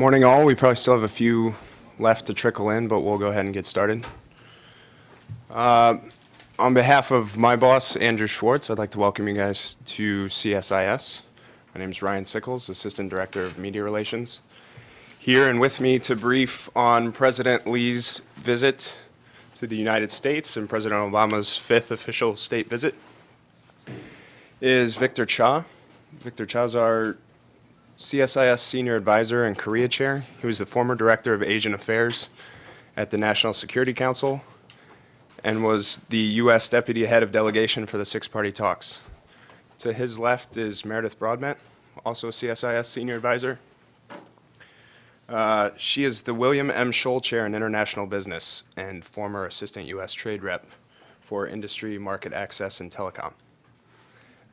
Morning, all. We probably still have a few left to trickle in, but we'll go ahead and get started. Uh, On behalf of my boss, Andrew Schwartz, I'd like to welcome you guys to CSIS. My name is Ryan Sickles, Assistant Director of Media Relations. Here and with me to brief on President Lee's visit to the United States and President Obama's fifth official state visit is Victor Cha. Victor Cha is our CSIS Senior Advisor and Korea Chair. He was the former Director of Asian Affairs at the National Security Council and was the U.S. Deputy Head of Delegation for the Six-Party Talks. To his left is Meredith Broadbent, also CSIS Senior Advisor. Uh, She is the William M. Scholl Chair in International Business and former Assistant U.S. Trade Rep for Industry, Market Access, and Telecom.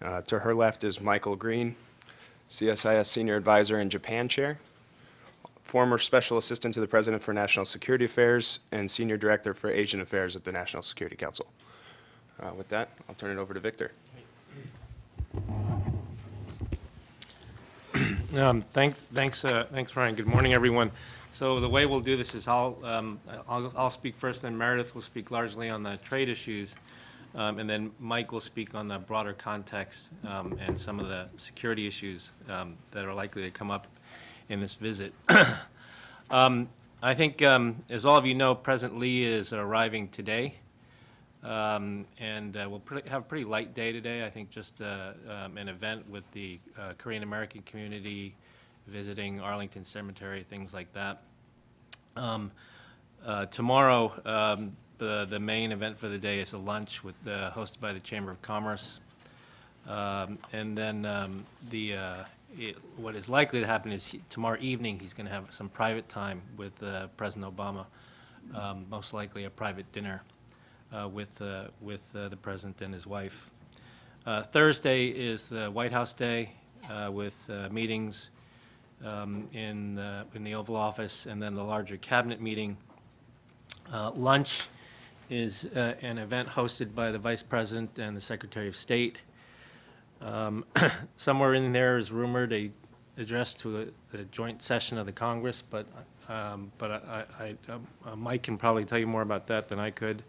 Uh, To her left is Michael Green, CSIS Senior Advisor and Japan Chair, former Special Assistant to the President for National Security Affairs, and Senior Director for Asian Affairs at the National Security Council. Uh, With that, I'll turn it over to Victor. Um, Thanks, thanks, uh, thanks, Ryan. Good morning, everyone. So the way we'll do this is I'll, um, I'll, I'll speak first, then Meredith will speak largely on the trade issues, um, and then Mike will speak on the broader context um, and some of the security issues um, that are likely to come up in this visit. Um, I think, um, as all of you know, President Lee is arriving today. Um, And uh, we'll pretty- have a pretty light day today, I think just uh, an event with the uh, Korean American community, visiting Arlington Cemetery, things like that. Uh, Tomorrow, the the main event for the day is a lunch with, uh, hosted by the Chamber of Commerce. Um, And then um, the, uh, it- what is likely to happen is he- tomorrow evening, he's going to have some private time with uh, President Obama, um, most likely a private dinner uh, with, uh, with uh, the president and his wife. Uh, Thursday is the White House Day uh, with uh, meetings um, in, the- in the Oval Office, and then the larger cabinet meeting. Uh, Lunch is uh, an event hosted by the Vice President and the Secretary of State. Um, Somewhere in there is rumored a address to a, a joint session of the Congress, but, um, but I, I, uh, Mike can probably tell you more about that than I could.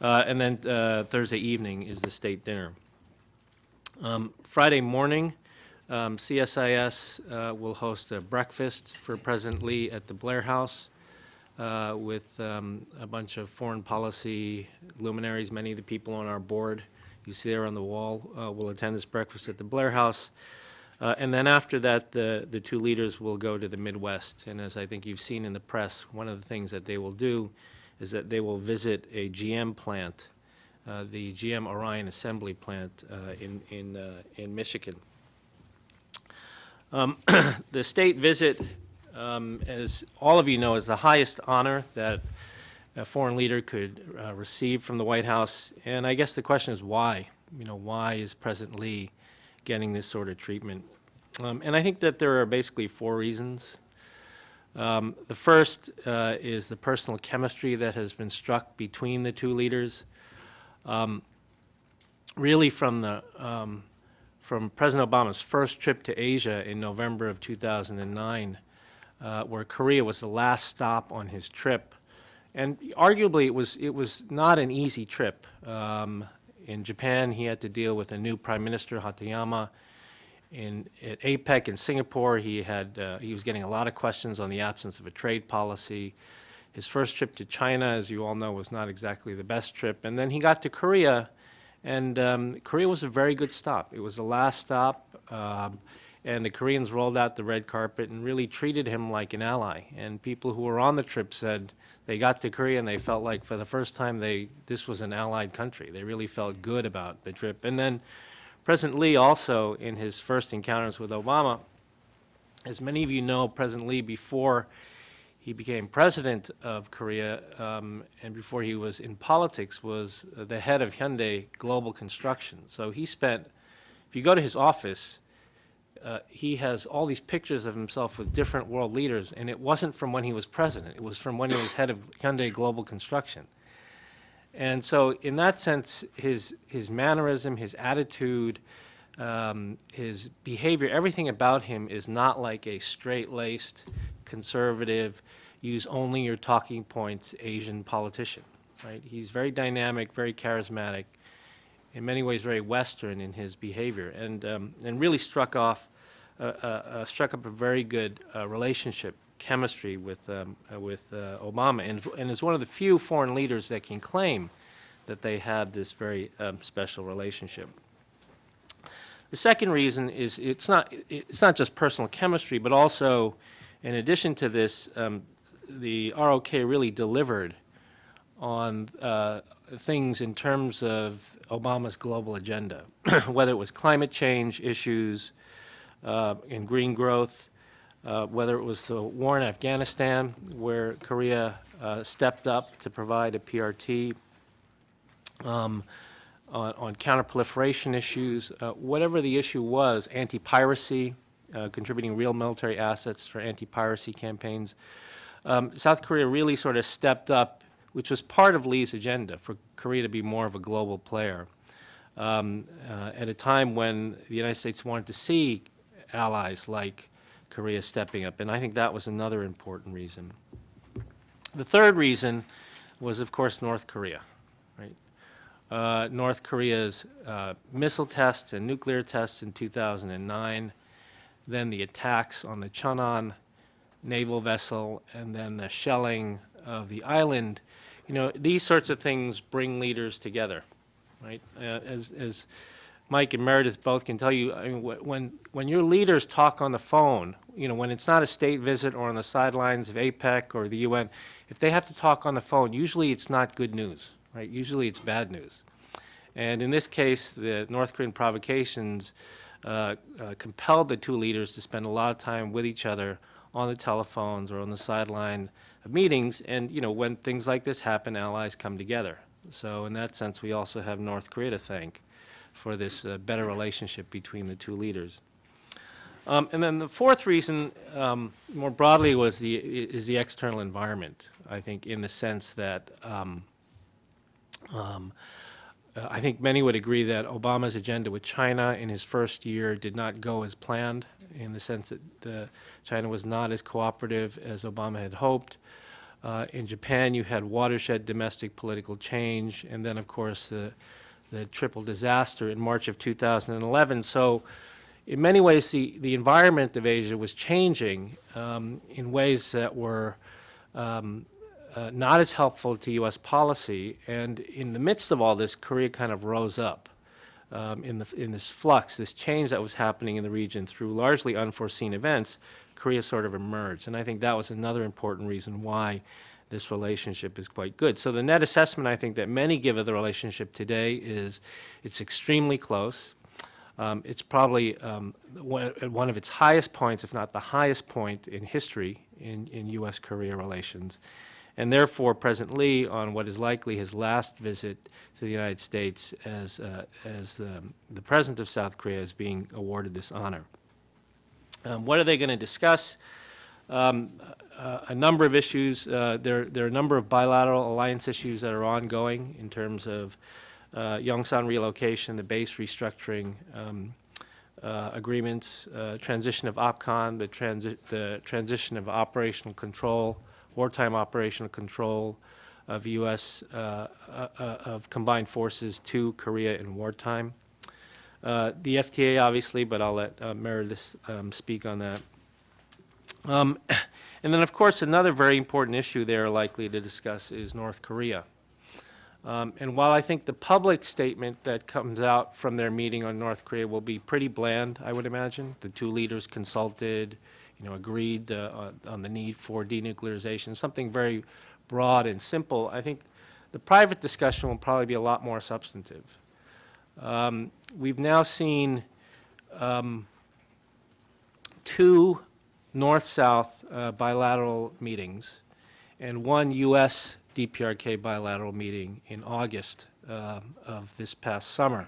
Uh, And then uh, Thursday evening is the state dinner. Um, Friday morning, um, CSIS uh, will host a breakfast for President Lee at the Blair House uh, with um, a bunch of foreign policy luminaries. Many of the people on our board, you see there on the wall, uh, will attend this breakfast at the Blair House. Uh, And then after that, the, the two leaders will go to the Midwest. And as I think you've seen in the press, one of the things that they will do is that they will visit a GM plant, uh, the GM Orion Assembly Plant uh, in, in, uh, in Michigan. Um, The state visit, um, as all of you know, is the highest honor that a foreign leader could uh, receive from the White House. And I guess the question is why? You know, why is President Lee getting this sort of treatment? Um, And I think that there are basically four reasons. Um, The first uh, is the personal chemistry that has been struck between the two leaders. Um, Really from the, um, from President Obama's first trip to Asia in November of 2009, uh, where Korea was the last stop on his trip. And arguably, it was, it was not an easy trip. Um, In Japan, he had to deal with a new Prime Minister, Hatoyama. In, at APEC in Singapore, he had, uh, he was getting a lot of questions on the absence of a trade policy. His first trip to China, as you all know, was not exactly the best trip. And then he got to Korea, and um, Korea was a very good stop. It was the last stop, um, and the Koreans rolled out the red carpet and really treated him like an ally. And people who were on the trip said they got to Korea and they felt like for the first time they this was an allied country. They really felt good about the trip. And then President Lee also, in his first encounters with Obama, as many of you know, President Lee, before he became president of Korea um, and before he was in politics, was the head of Hyundai Global Construction. So he spent, if you go to his office, uh, he has all these pictures of himself with different world leaders, and it wasn't from when he was president. It was from when he was head of Hyundai Global Construction. And so, in that sense, his his mannerism, his attitude, um, his behavior, everything about him is not like a straight-laced, conservative, use only your talking points Asian politician, right? He's very dynamic, very charismatic, in many ways very Western in his behavior, and um, and really struck off, uh, uh, uh, struck up a very good uh, relationship, chemistry with um, uh, with uh, Obama, and and is one of the few foreign leaders that can claim that they have this very um, special relationship. The second reason is it's not it's not just personal chemistry, but also, in addition to this, um, the ROK really delivered on uh, things in terms of Obama's global agenda, whether it was climate change issues uh, and green growth, uh, whether it was the war in Afghanistan, where Korea uh, stepped up to provide a PRT, um, on, on counterproliferation issues, uh, whatever the issue was, anti-piracy, uh, contributing real military assets for anti-piracy campaigns. Um, South Korea really sort of stepped up, which was part of Lee's agenda for Korea to be more of a global player. Um, uh, at a time when the United States wanted to see allies like Korea stepping up, and I think that was another important reason. The third reason was, of course, North Korea, right? uh, North Korea's uh, missile tests and nuclear tests in 2009, then the attacks on the Cheonan naval vessel, and then the shelling of the island. You know, these sorts of things bring leaders together, right? Uh, as, as Mike and Meredith both can tell you, I mean, wh- when, when your leaders talk on the phone, you know, when it's not a state visit or on the sidelines of APEC or the UN, if they have to talk on the phone, usually it's not good news, right? Usually it's bad news. And in this case, the North Korean provocations uh, uh, compelled the two leaders to spend a lot of time with each other on the telephones or on the sideline of meetings. And, you know, when things like this happen, allies come together. So in that sense, we also have North Korea to thank for this uh, better relationship between the two leaders. Um, and then the fourth reason, um, more broadly, was the is the external environment. I think, in the sense that um, um, I think many would agree that Obama's agenda with China in his first year did not go as planned, in the sense that China was not as cooperative as Obama had hoped. Uh, in Japan, you had watershed domestic political change, and then, of course, the the triple disaster in March of 2011. So, in many ways, the, the environment of Asia was changing um, in ways that were um, uh, not as helpful to U.S. policy. And in the midst of all this, Korea kind of rose up um, in, the, in this flux, this change that was happening in the region through largely unforeseen events. Korea sort of emerged. And I think that was another important reason why this relationship is quite good. So the net assessment I think that many give of the relationship today is it's extremely close. Um, it's probably um, one, at one of its highest points, if not the highest point in history in, in U.S. Korea relations. And therefore, President Lee, on what is likely his last visit to the United States as, uh, as the, the president of South Korea, is being awarded this honor. Um, what are they going to discuss? Um, uh, a number of issues. Uh, there, there are a number of bilateral alliance issues that are ongoing in terms of uh, Yongsan relocation, the base restructuring um, uh, agreements, uh, transition of OPCON, the, transi- the transition of operational control, wartime operational control of U.S. Uh, uh, uh, of combined forces to Korea in wartime. Uh, the FTA, obviously, but I'll let uh, Meredith um, speak on that. Um, and then, of course, another very important issue they're likely to discuss is North Korea. Um, and while I think the public statement that comes out from their meeting on North Korea will be pretty bland, I would imagine, the two leaders consulted, you know, agreed uh, on, on the need for denuclearization, something very broad and simple. I think the private discussion will probably be a lot more substantive. Um, we've now seen um, two north-south uh, bilateral meetings and one U.S. DPRK bilateral meeting in August uh, of this past summer.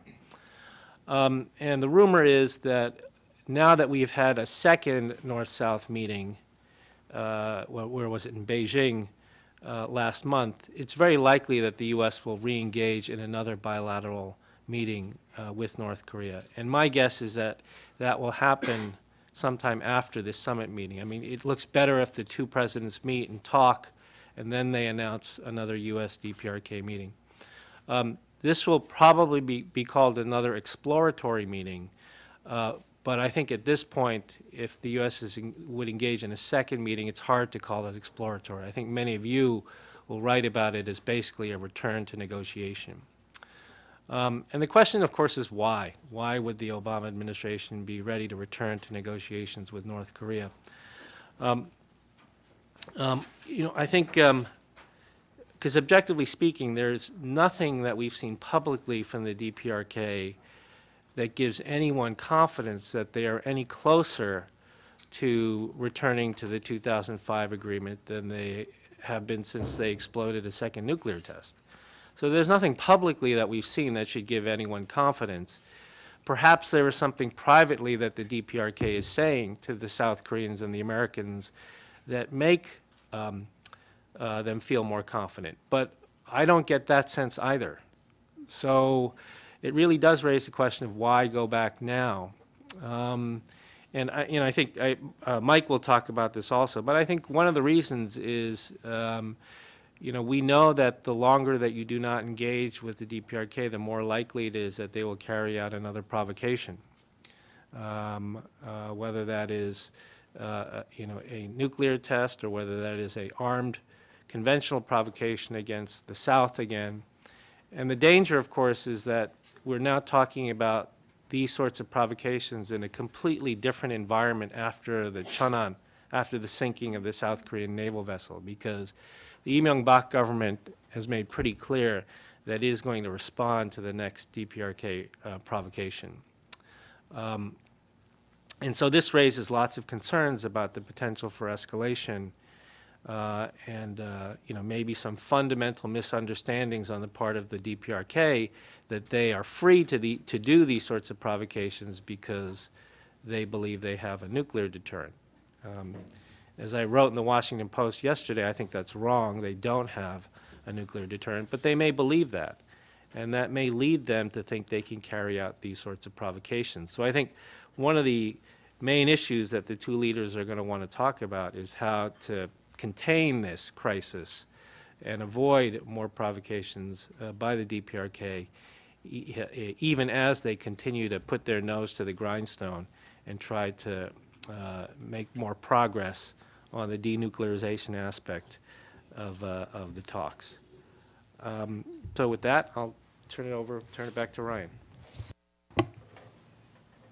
Um, and the rumor is that now that we've had a second north-south meeting, uh, where was it in Beijing uh, last month, it's very likely that the U.S. will re-engage in another bilateral meeting uh, with North Korea. And my guess is that that will happen sometime after this summit meeting. I mean, it looks better if the two presidents meet and talk, and then they announce another US DPRK meeting. Um, This will probably be, be called another exploratory meeting, uh, but I think at this point, if the U.S. is, would engage in a second meeting, it's hard to call it exploratory. I think many of you will write about it as basically a return to negotiation. Um, And the question, of course, is why? Why would the Obama administration be ready to return to negotiations with North Korea? Um, um, You know, I think, because objectively speaking, there's nothing that we've seen publicly from the DPRK that gives anyone confidence that they are any closer to returning to the 2005 agreement than they have been since they exploded a second nuclear test. So there's nothing publicly that we've seen that should give anyone confidence. Perhaps there is something privately that the DPRK is saying to the South Koreans and the Americans that make um, uh, them feel more confident. But I don't get that sense either. So it really does raise the question of why go back now. Um, and I, you know, I think I, uh, Mike will talk about this also. But I think one of the reasons is, um, you know, we know that the longer that you do not engage with the DPRK, the more likely it is that they will carry out another provocation. Um, uh, whether that is, uh, you know, a nuclear test or whether that is a armed conventional provocation against the South again. And the danger, of course, is that we're now talking about these sorts of provocations in a completely different environment after the Cheonan, after the sinking of the South Korean naval vessel, because the Lee Myung-bak government has made pretty clear that it is going to respond to the next DPRK uh, provocation. Um, and so this raises lots of concerns about the potential for escalation uh, and uh, you know maybe some fundamental misunderstandings on the part of the DPRK that they are free to the to do these sorts of provocations because they believe they have a nuclear deterrent. Um, as I wrote in the Washington Post yesterday, I think that's wrong. They don't have a nuclear deterrent, but they may believe that, and that may lead them to think they can carry out these sorts of provocations. So I think one of the main issues that the two leaders are going to want to talk about is how to contain this crisis and avoid more provocations uh, by the DPRK, e- even as they continue to put their nose to the grindstone and try to uh, make more progress on the denuclearization aspect of, uh, of the talks. Um, so with that, I'll turn it over, turn it back to Ryan.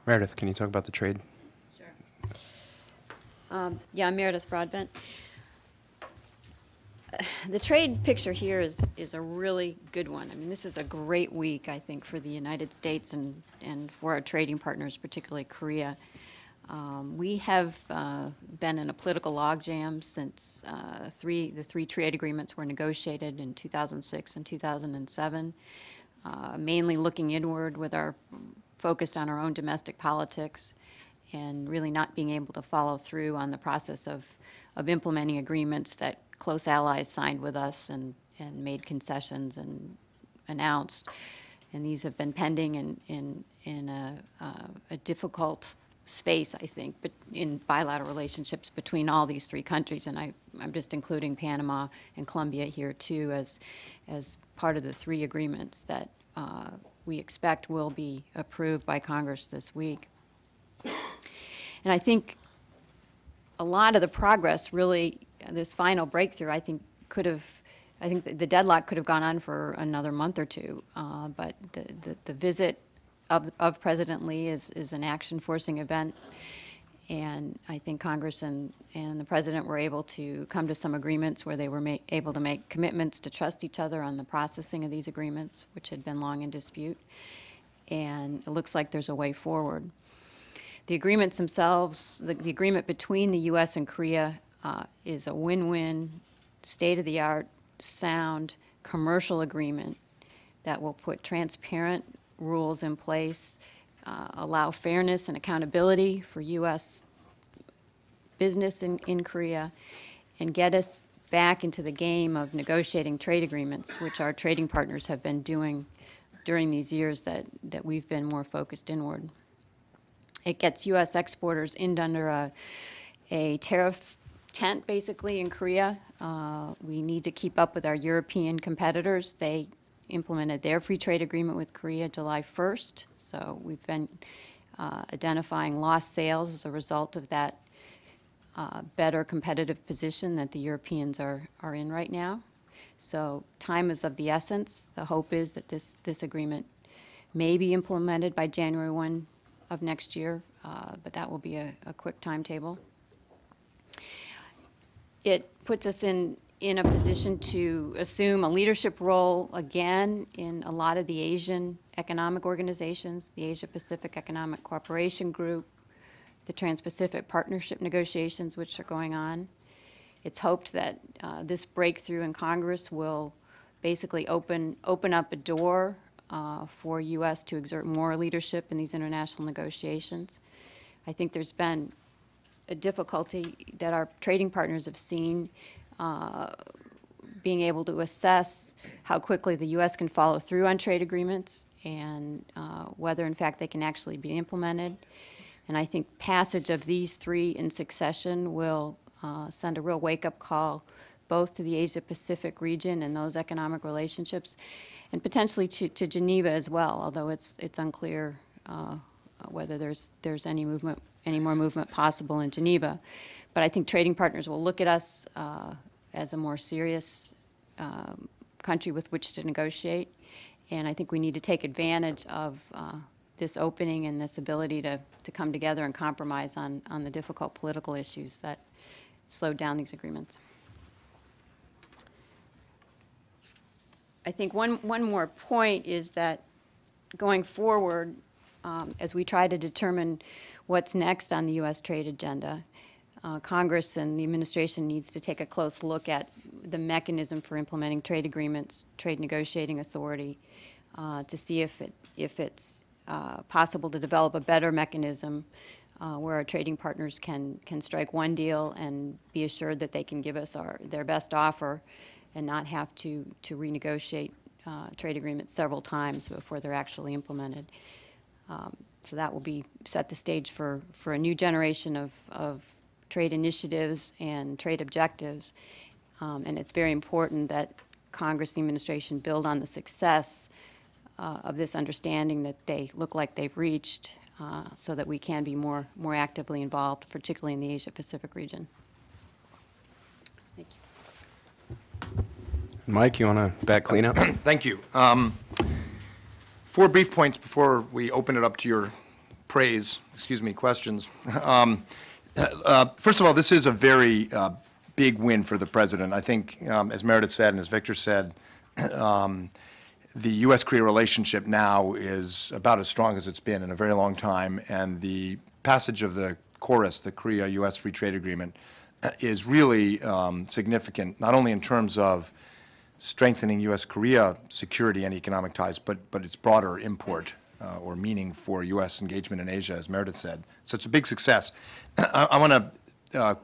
Meredith, can you talk about the trade? Sure. Um, Yeah, I'm Meredith Broadbent. The trade picture here is, is a really good one. I mean, this is a great week, I think, for the United States and, and for our trading partners, particularly Korea. Um, We have uh, been in a political logjam since uh, three, the three trade agreements were negotiated in 2006 and 2007, uh, mainly looking inward with our, focused on our own domestic politics and really not being able to follow through on the process of, of implementing agreements that close allies signed with us and, and made concessions and announced. And these have been pending in, in, in a, uh, a difficult space, I think, but in bilateral relationships between all these three countries. And I, I'm just including Panama and Colombia here too as, as part of the three agreements that uh, we expect will be approved by Congress this week. And I think a lot of the progress really, this final breakthrough, I think could have, I think the- deadlock could have gone on for another month or two. Uh, But the, the, the visit of, of President Lee is, is an action forcing event. And I think Congress and, and the president were able to come to some agreements where they were ma- able to make commitments to trust each other on the processing of these agreements, which had been long in dispute. And it looks like there's a way forward. The agreements themselves, the, the agreement between the U.S. and Korea uh, is a win-win, state-of-the-art, sound, commercial agreement that will put transparent rules in place, uh, allow fairness and accountability for U.S. business in, in Korea, and get us back into the game of negotiating trade agreements, which our trading partners have been doing during these years that, that we've been more focused inward. It gets U.S. exporters in under a, a tariff tent, basically, in Korea. Uh, We need to keep up with our European competitors. They implemented their free trade agreement with Korea July 1st, so we've been uh, identifying lost sales as a result of that uh, better competitive position that the Europeans are, are in right now. So time is of the essence. The hope is that this, this agreement may be implemented by January 1 of next year, uh, but that will be a, a quick timetable. It puts us in, in a position to assume a leadership role again in a lot of the Asian economic organizations, the Asia Pacific Economic Cooperation Group, the Trans-Pacific Partnership negotiations, which are going on. It's hoped that uh, this breakthrough in Congress will basically open, open up a door uh, for U.S. to exert more leadership in these international negotiations. I think there's been a difficulty that our trading partners have seen uh, being able to assess how quickly the U.S. can follow through on trade agreements and uh, whether, in fact, they can actually be implemented. And I think passage of these three in succession will uh, send a real wake-up call both to the Asia-Pacific region and those economic relationships, and potentially to, to Geneva as well, although it's, it's unclear uh, whether there's, there's any movement, any more movement possible in Geneva. But I think trading partners will look at us uh, as a more serious um, country with which to negotiate. And I think we need to take advantage of uh, this opening and this ability to, to come together and compromise on, on the difficult political issues that slowed down these agreements. I think one, one more point is that going forward, um, as we try to determine what's next on the U.S. trade agenda, uh, Congress and the administration needs to take a close look at the mechanism for implementing trade agreements, trade negotiating authority, uh, to see if it, if it's uh, possible to develop a better mechanism uh, where our trading partners can, can strike one deal and be assured that they can give us our, their best offer and not have to, to renegotiate uh, trade agreements several times before they're actually implemented. Um, So that will be, set the stage for, for a new generation of, of trade initiatives and trade objectives. Um, And it's very important that Congress, the administration, build on the success uh, of this understanding that they look like they've reached uh, so that we can be more, more actively involved, particularly in the Asia-Pacific region. Thank you. Mike, you want to back clean up? Thank you. Um, Four brief points before we open it up to your praise, excuse me, questions. Um, uh, First of all, this is a very uh, big win for the president. I think, um, as Meredith said and as Victor said, um, the U.S.-Korea relationship now is about as strong as it's been in a very long time, and the passage of the KORUS, the Korea-U.S. Free Trade Agreement, is really um, significant, not only in terms of strengthening U.S.-Korea security and economic ties, but, but its broader import uh, or meaning for U.S. engagement in Asia, as Meredith said. So it's a big success. I, I want to uh,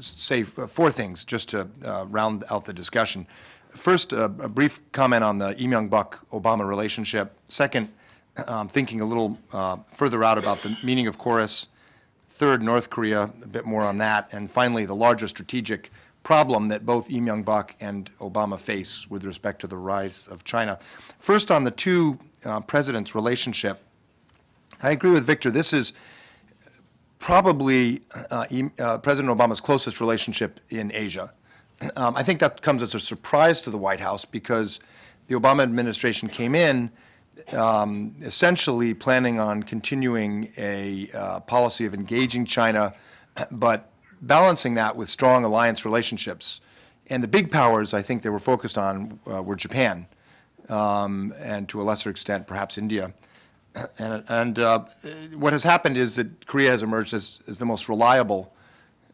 say four things just to uh, round out the discussion. First, uh, a brief comment on the Lee Myung-bak Obama relationship. Second, um, thinking a little uh, further out about the meaning of KORUS. Third, North Korea, a bit more on that. And finally, the larger strategic problem that both Lee Myung-bak and Obama face with respect to the rise of China. First, on the two uh, presidents' relationship, I agree with Victor. This is probably uh, uh, President Obama's closest relationship in Asia. Um, I think that comes as a surprise to the White House because the Obama administration came in um, essentially planning on continuing a uh, policy of engaging China, but balancing that with strong alliance relationships. And the big powers I think they were focused on uh, were Japan, um, and to a lesser extent, perhaps India. And, and uh, what has happened is that Korea has emerged as, as the most reliable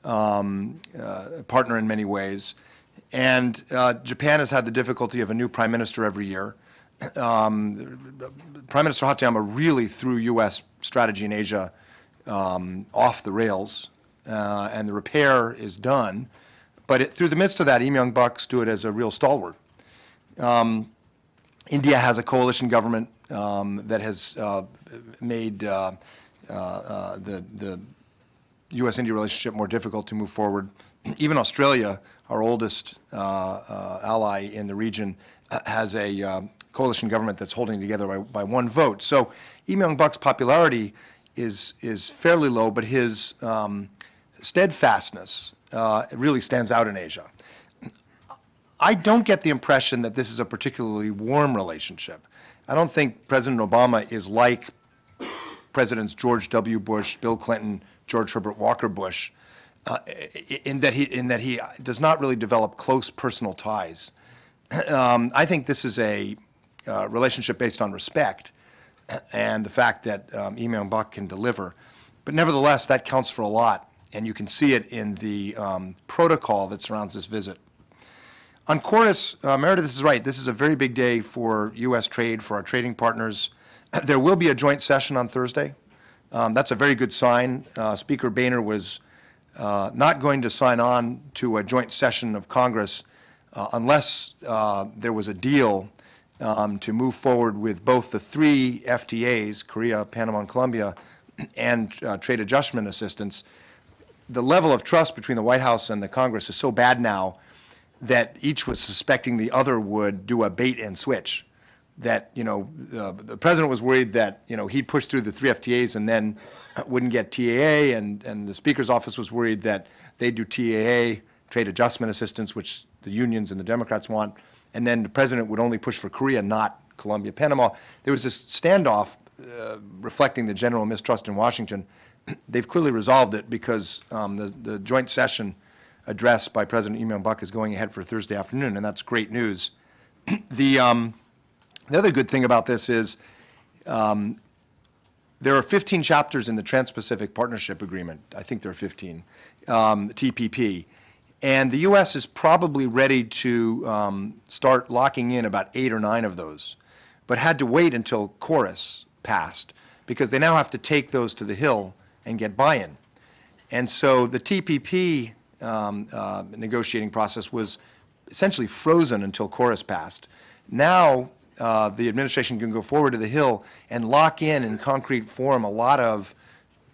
um, uh, partner in many ways. And uh, Japan has had the difficulty of a new prime minister every year. Um, prime Minister Hatoyama really threw U.S. strategy in Asia um, off the rails, uh, and the repair is done. But it, through the midst of that, Lee Myung-bak stood as a real stalwart. Um, India has a coalition government um, that has uh, made uh, uh, uh, the, the U.S.-India relationship more difficult to move forward. Even Australia, our oldest uh, ally in the region, has a coalition government that's holding together by, by one vote. So Lee Myung-bak's popularity is, is fairly low, but his um, steadfastness uh, really stands out in Asia. I don't get the impression that this is a particularly warm relationship. I don't think President Obama is like Presidents George W. Bush, Bill Clinton, George Herbert Walker Bush, uh, in that he in that he does not really develop close personal ties. Um, I think this is a uh, relationship based on respect and the fact that um, Lee Myung-bak can deliver. But nevertheless, that counts for a lot, and you can see it in the um, protocol that surrounds this visit. On KORUS, uh, Meredith is right. This is a very big day for U.S. trade, for our trading partners. There will be a joint session on Thursday. Um, That's a very good sign. Uh, Speaker Boehner was uh, not going to sign on to a joint session of Congress uh, unless uh, there was a deal um, to move forward with both the three FTAs, Korea, Panama, and Colombia, and uh, trade adjustment assistance. The level of trust between the White House and the Congress is so bad now that each was suspecting the other would do a bait and switch. That, you know, the, the president was worried that, you know, he'd push through the three FTAs and then wouldn't get TAA, and, and the speaker's office was worried that they'd do TAA, trade adjustment assistance, which the unions and the Democrats want, and then the president would only push for Korea, not Colombia, Panama. There was this standoff uh, reflecting the general mistrust in Washington. They've clearly resolved it because um, the, the joint session address by President Lee Myung-bak is going ahead for Thursday afternoon, and that's great news. the, um, the other good thing about this is um, there are 15 chapters in the Trans-Pacific Partnership Agreement. I think there are 15, um, the TPP. And the U.S. is probably ready to um, start locking in about eight or nine of those, but had to wait until KORUS passed because they now have to take those to the Hill and get buy-in. And so the TPP um, uh, negotiating process was essentially frozen until KORUS passed. Now, uh, the administration can go forward to the Hill and lock in in concrete form a lot of,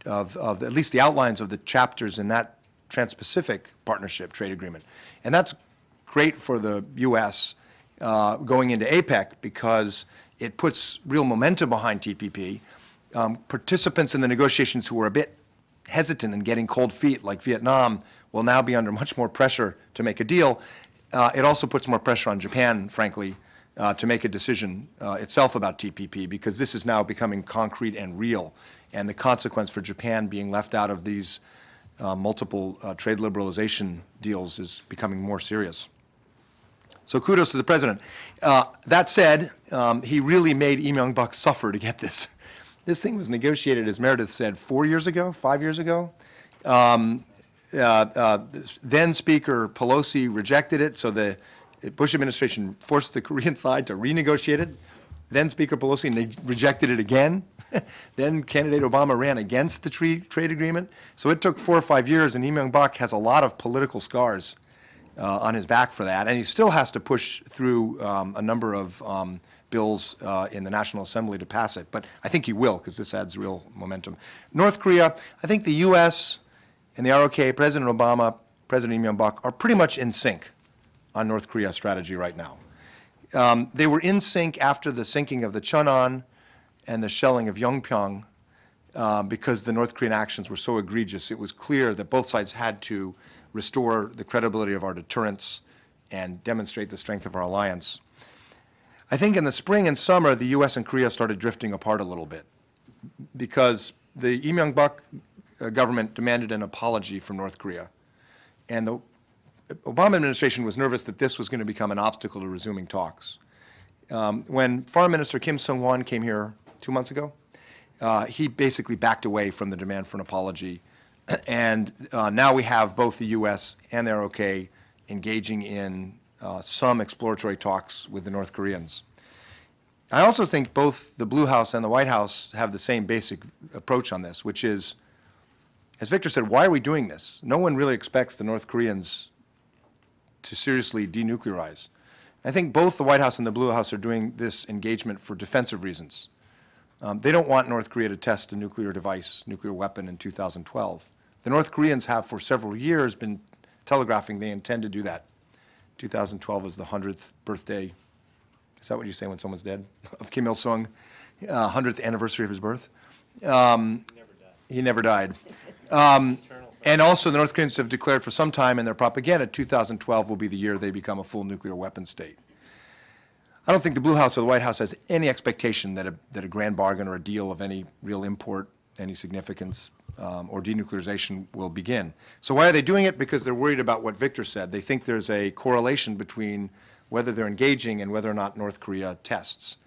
of, of at least the outlines of the chapters in that Trans-Pacific Partnership Trade Agreement. And that's great for the U.S. uh, going into APEC because it puts real momentum behind TPP. Um, Participants in the negotiations who were a bit hesitant and getting cold feet, like Vietnam, will now be under much more pressure to make a deal. Uh, It also puts more pressure on Japan, frankly, uh, to make a decision uh, itself about TPP, because this is now becoming concrete and real. And the consequence for Japan being left out of these uh, multiple uh, trade liberalization deals is becoming more serious. So kudos to the president. Uh, That said, um, he really made Lee Myung-bak suffer to get this. This thing was negotiated, as Meredith said, four years ago, five years ago. Um, uh, uh, Then Speaker Pelosi rejected it, so the Bush administration forced the Korean side to renegotiate it. Then Speaker Pelosi ne- rejected it again. Then candidate Obama ran against the tree, trade agreement. So it took four or five years, and Lee Myung-bak has a lot of political scars uh, on his back for that, and he still has to push through um, a number of um, bills uh, in the National Assembly to pass it. But I think he will, because this adds real momentum. North Korea, I think the U.S. and the ROK, President Obama, President Lee Myung-bak, are pretty much in sync on North Korea strategy right now. Um, They were in sync after the sinking of the Cheonan and the shelling of Yeonpyeong uh, because the North Korean actions were so egregious. It was clear that both sides had to restore the credibility of our deterrence and demonstrate the strength of our alliance. I think in the spring and summer, the U.S. and Korea started drifting apart a little bit because the Lee Myung-bak uh, government demanded an apology from North Korea. And the Obama administration was nervous that this was going to become an obstacle to resuming talks. Um, When Foreign Minister Kim Sung-hwan came here two months ago, uh, he basically backed away from the demand for an apology. And uh, now we have both the U.S. and the ROK engaging in uh, some exploratory talks with the North Koreans. I also think both the Blue House and the White House have the same basic approach on this, which is, as Victor said, why are we doing this? No one really expects the North Koreans to seriously denuclearize. I think both the White House and the Blue House are doing this engagement for defensive reasons. Um, They don't want North Korea to test a nuclear device, nuclear weapon in 2012. The North Koreans have for several years been telegraphing they intend to do that. 2012 is the 100th birthday, is that what you say when someone's dead? Of Kim Il-sung, uh, 100th anniversary of his birth? Um, He never died. Um, And also, the North Koreans have declared for some time in their propaganda, 2012 will be the year they become a full nuclear weapon state. I don't think the Blue House or the White House has any expectation that a, that a grand bargain or a deal of any real import, any significance, um, or denuclearization will begin. So why are they doing it? Because they're worried about what Victor said. They think there's a correlation between whether they're engaging and whether or not North Korea tests.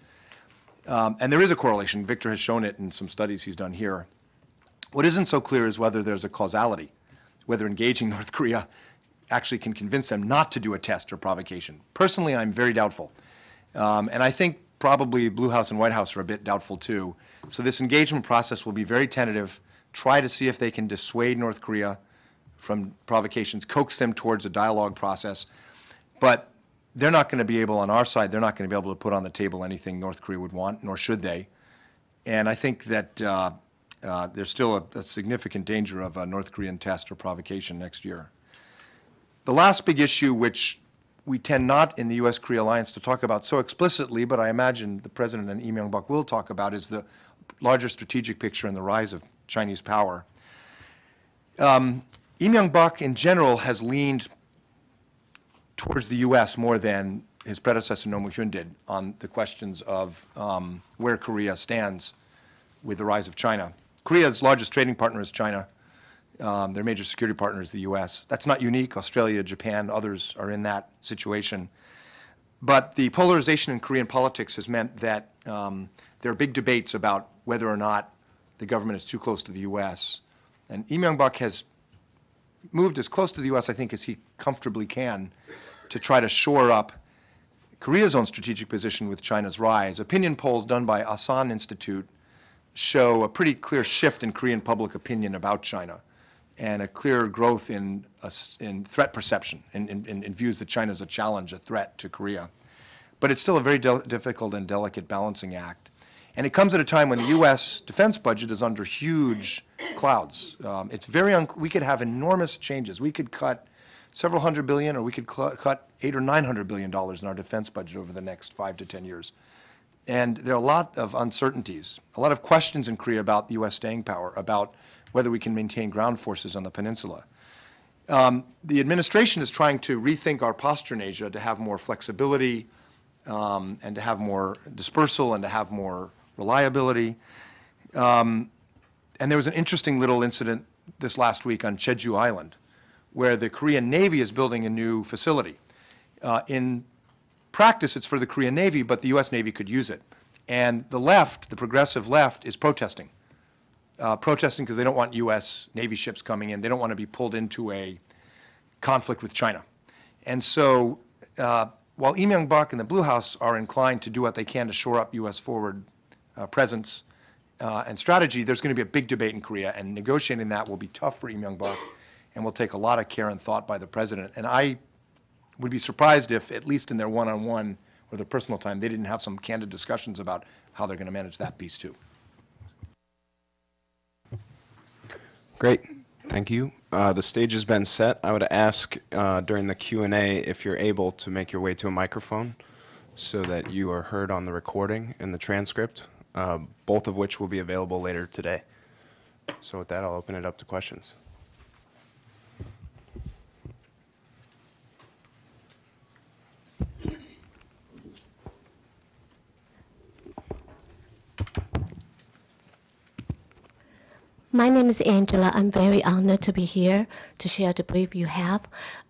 Um, and there is a correlation. Victor has shown it in some studies he's done here. What isn't so clear is whether there's a causality, whether engaging North Korea actually can convince them not to do a test or provocation. Personally, I'm very doubtful. Um, and I think probably Blue House and White House are a bit doubtful too. So this engagement process will be very tentative, try to see if they can dissuade North Korea from provocations, coax them towards a dialogue process. But they're not going to be able, on our side, they're not going to be able to put on the table anything North Korea would want, nor should they. And I think that uh, uh, there's still a, a significant danger of a North Korean test or provocation next year. The last big issue, which we tend not in the U.S.-Korea alliance to talk about so explicitly, but I imagine the President and Lee Myung-bak will talk about, is the larger strategic picture and the rise of Chinese power. Um, Lee Myung-bak, in general, has leaned towards the U.S. more than his predecessor, Roh Moo-hyun, did on the questions of um, where Korea stands with the rise of China. Korea's largest trading partner is China. Um, Their major security partner is the U.S. That's not unique. Australia, Japan, others are in that situation. But the polarization in Korean politics has meant that um, there are big debates about whether or not the government is too close to the U.S. And Lee Myung-bak has moved as close to the U.S., I think, as he comfortably can to try to shore up Korea's own strategic position with China's rise. Opinion polls done by Asan Institute show a pretty clear shift in Korean public opinion about China and a clear growth in, uh, in threat perception, in views that China is a challenge, a threat to Korea. But it's still a very difficult and delicate balancing act. And it comes at a time when the U.S. defense budget is under huge clouds. Um, it's very, we could have enormous changes. We could cut several hundred billion, or we could cut eight or nine hundred billion dollars in our defense budget over the next five to 10 years. And there are a lot of uncertainties, a lot of questions in Korea about the U.S. staying power, about whether we can maintain ground forces on the peninsula. Um, the administration is trying to rethink our posture in Asia to have more flexibility um, and to have more dispersal and to have more reliability. Um, and there was an interesting little incident this last week on Jeju Island, where the Korean Navy is building a new facility. Uh, in practice, it's for the Korean Navy, but the U.S. Navy could use it. And the left, the progressive left, is protesting. Uh, protesting because they don't want U.S. Navy ships coming in. They don't want to be pulled into a conflict with China. And so, uh, while Lee Myung-bak and the Blue House are inclined to do what they can to shore up U.S. forward uh, presence uh, and strategy, there's going to be a big debate in Korea, and negotiating that will be tough for Lee Myung-bak and will take a lot of care and thought by the president. And I would be surprised if, at least in their one-on-one or their personal time, they didn't have some candid discussions about how they're going to manage that piece too. Great, thank you. Uh, The stage has been set. I would ask uh, during the Q and A if you're able to make your way to a microphone so that you are heard on the recording and the transcript, uh, both of which will be available later today. So with that, I'll open it up to questions. My name is Angela. I'm very honored to be here to share the brief you have.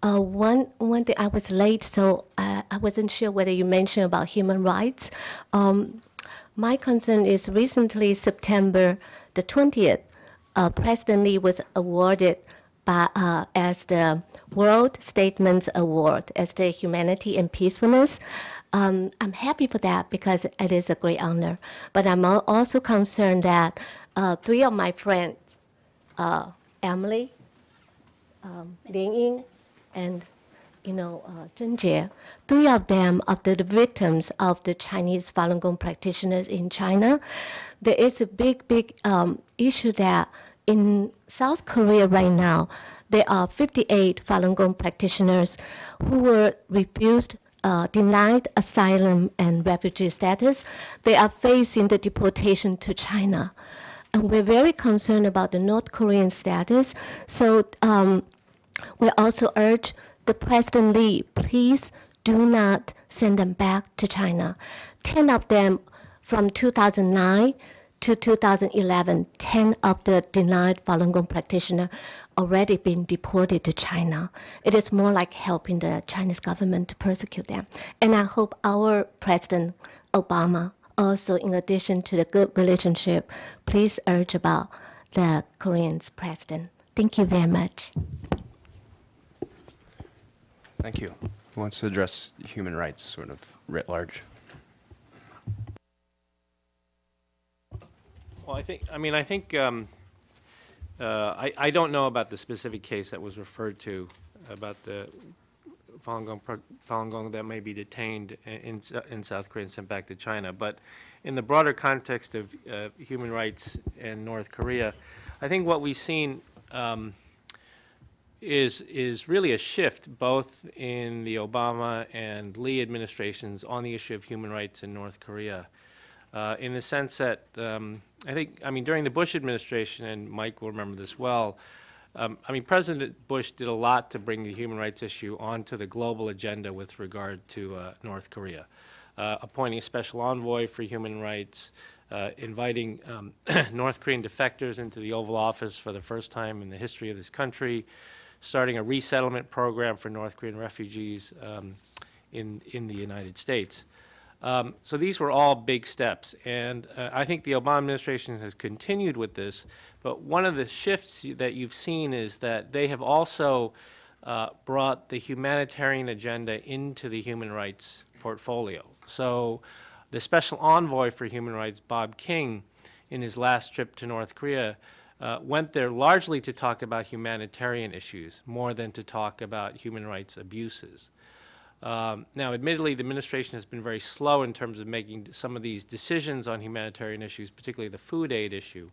Uh, one one thing I was late, so I, I wasn't sure whether you mentioned about human rights. Um, my concern is recently September the 20th, uh, President Lee was awarded by, uh, as the World Statesman Award as the Humanity and Peacefulness. Um, I'm happy for that because it is a great honor. But I'm also concerned that uh, three of my friends, uh, Emily, um, Lin Ying, and you know, uh, Jie, three of them are the victims of the Chinese Falun Gong practitioners in China. there is a big, big um, issue that in South Korea right now, there are 58 Falun Gong practitioners who were refused, uh, denied asylum and refugee status. They are facing the deportation to China. And we're very concerned about the North Korean status. So um, we also urge the President Lee, please do not send them back to China. 10 of them from 2009 to 2011, 10 of the denied Falun Gong practitioner already been deported to China. It is more like helping the Chinese government to persecute them. And I hope our President Obama also, in addition to the good relationship, please urge about the Korean's president. Thank you very much. Thank you. Who wants to address human rights, sort of writ large? Well, I think, I mean, I think, um, uh, I, I don't know about the specific case that was referred to, about the Falun Gong, Falun Gong that may be detained in, in South Korea and sent back to China. But in the broader context of uh, human rights in North Korea, I think what we've seen um, is, is really a shift both in the Obama and Lee administrations on the issue of human rights in North Korea uh, in the sense that um, I think, I mean, during the Bush administration, and Mike will remember this well, um, I mean, President Bush did a lot to bring the human rights issue onto the global agenda with regard to uh, North Korea, uh, appointing a special envoy for human rights, uh, inviting um, North Korean defectors into the Oval Office for the first time in the history of this country, starting a resettlement program for North Korean refugees um, in, in the United States. Um, so these were all big steps, and uh, I think the Obama administration has continued with this. But one of the shifts that you've seen is that they have also uh, brought the humanitarian agenda into the human rights portfolio. So the special envoy for human rights, Bob King, in his last trip to North Korea, uh, went there largely to talk about humanitarian issues more than to talk about human rights abuses. Um, now, admittedly, the administration has been very slow in terms of making some of these decisions on humanitarian issues, particularly the food aid issue.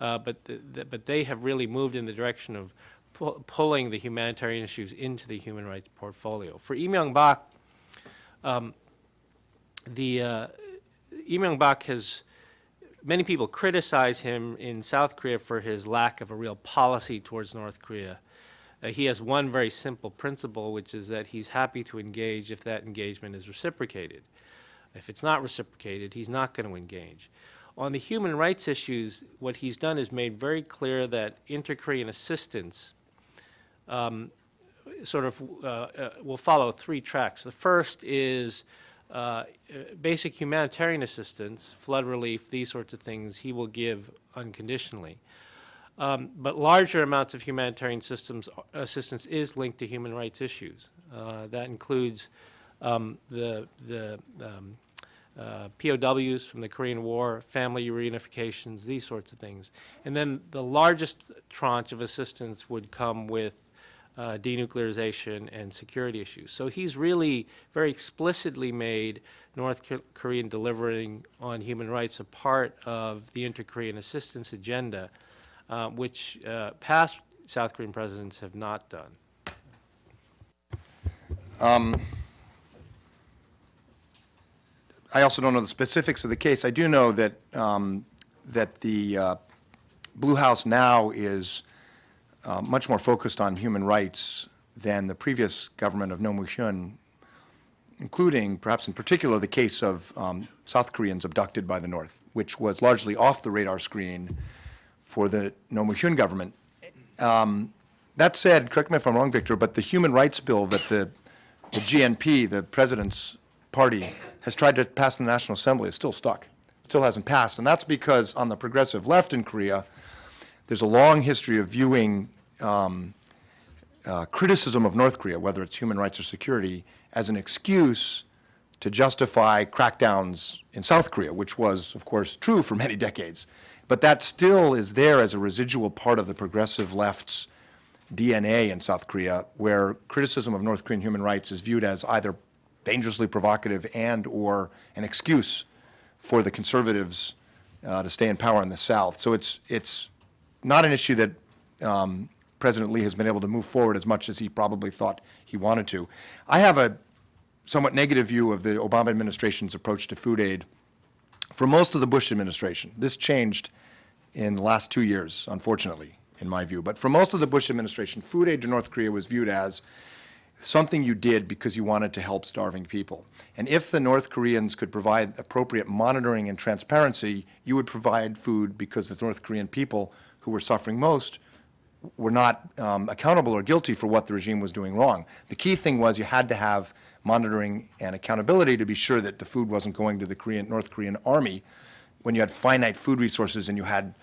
Uh, but, the, the, but they have really moved in the direction of pu- pulling the humanitarian issues into the human rights portfolio. For Lee Myung-bak, um, the uh, Lee Myung-bak has many people criticize him in South Korea for his lack of a real policy towards North Korea. Uh, he has one very simple principle, which is that he's happy to engage if that engagement is reciprocated. If it's not reciprocated, he's not going to engage. On the human rights issues, what he's done is made very clear that inter-Korean assistance um, sort of uh, uh, will follow three tracks. The first is uh, uh, basic humanitarian assistance, flood relief, these sorts of things, he will give unconditionally. Um, but larger amounts of humanitarian systems assistance is linked to human rights issues. Uh, that includes um, the the um, uh, POWs from the Korean War, family reunifications, these sorts of things. And then the largest tranche of assistance would come with uh, denuclearization and security issues. So he's really very explicitly made North Korean delivering on human rights a part of the inter-Korean assistance agenda, uh, which uh, past South Korean presidents have not done. I also don't know the specifics of the case. I do know that, um, that the uh, Blue House now is uh, much more focused on human rights than the previous government of Roh Moo-hyun, including, perhaps in particular, the case of um, South Koreans abducted by the North, which was largely off the radar screen for the Roh Moo-hyun government. Um, That said, correct me if I'm wrong, Victor, but the human rights bill that the, the GNP, the president's party, has tried to pass in the National Assembly is still stuck. Still hasn't passed. And that's because on the progressive left in Korea, there's a long history of viewing um, uh, criticism of North Korea, whether it's human rights or security, as an excuse to justify crackdowns in South Korea, which was, of course, true for many decades. But that still is there as a residual part of the progressive left's DNA in South Korea, where criticism of North Korean human rights is viewed as either dangerously provocative and/or an excuse for the conservatives uh, to stay in power in the South. So it's, it's not an issue that um, President Lee has been able to move forward as much as he probably thought he wanted to. I have a somewhat negative view of the Obama administration's approach to food aid for most of the Bush administration. This changed in the last two years, unfortunately, in my view. But for most of the Bush administration, food aid to North Korea was viewed as something you did because you wanted to help starving people. And if the North Koreans could provide appropriate monitoring and transparency, you would provide food because the North Korean people who were suffering most were not um, accountable or guilty for what the regime was doing wrong. The key thing was you had to have monitoring and accountability to be sure that the food wasn't going to the Korean, North Korean army when you had finite food resources and you had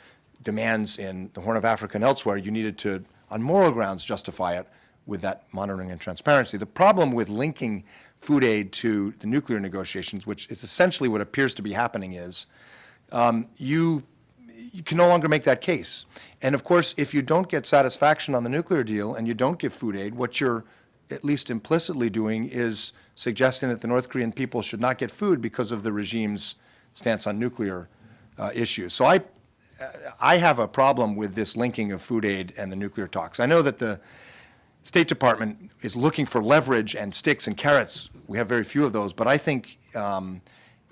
demands in the Horn of Africa and elsewhere, you needed to, on moral grounds, justify it with that monitoring and transparency. The problem with linking food aid to the nuclear negotiations, which is essentially what appears to be happening, is um, you you can no longer make that case. And of course, if you don't get satisfaction on the nuclear deal and you don't give food aid, what you're at least implicitly doing is suggesting that the North Korean people should not get food because of the regime's stance on nuclear uh, issues. So I, I have a problem with this linking of food aid and the nuclear talks. I know that the State Department is looking for leverage and sticks and carrots. We have very few of those, but I think um,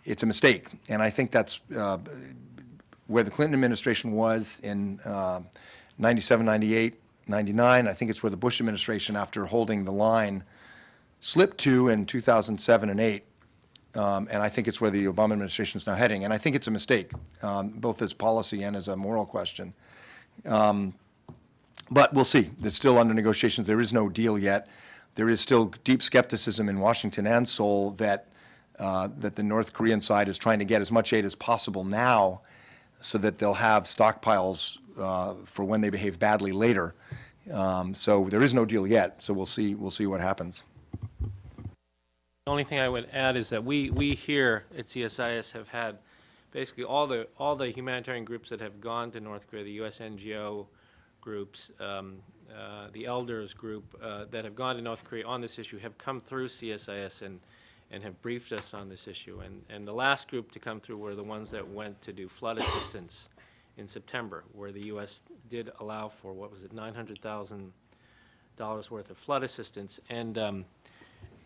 it's a mistake. And I think that's uh, where the Clinton administration was in uh, 97, 98, 99. I think it's where the Bush administration, after holding the line, slipped to in 2007 and 8. Um, and I think it's where the Obama administration is now heading. And I think it's a mistake, um, both as policy and as a moral question. Um, but we'll see. It's still under negotiations. There is no deal yet. There is still deep skepticism in Washington and Seoul that, uh, that the North Korean side is trying to get as much aid as possible now so that they'll have stockpiles for when they behave badly later. Um, So there is no deal yet, so we'll see, we'll see what happens. The only thing I would add is that we, we here at CSIS have had basically all the, all the humanitarian groups that have gone to North Korea, the US NGO groups, um, uh, the elders group, uh, that have gone to North Korea on this issue have come through CSIS and, and have briefed us on this issue. And, and the last group to come through were the ones that went to do flood assistance in September, where the U.S. did allow for, what was it, $900,000 worth of flood assistance. And, um,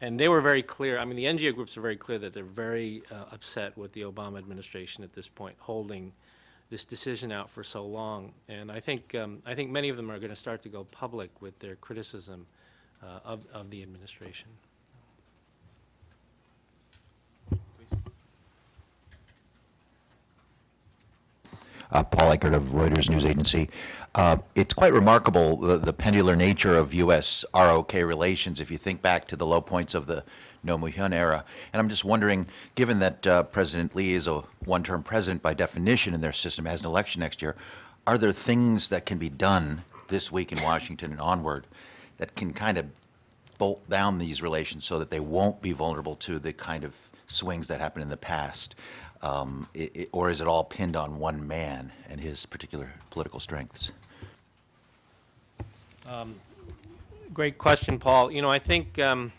and they were very clear, I mean, the NGO groups are very clear that they're very uh, upset with the Obama administration at this point, holding this decision out for so long. And I think, um, I think many of them are going to start to go public with their criticism uh, of, of the administration. Uh, Paul Eckert of Reuters News Agency. Uh, It's quite remarkable, the the pendular nature of U.S. ROK relations, if you think back to the low points of the Roh Moo-hyun era. And I'm just wondering, given that uh, President Lee is a one-term president by definition in their system, has an election next year, are there things that can be done this week in Washington and onward that can kind of bolt down these relations so that they won't be vulnerable to the kind of swings that happened in the past? Um, Or is it all pinned on one man and his particular political strengths? Great question, Paul. You know, I think, um,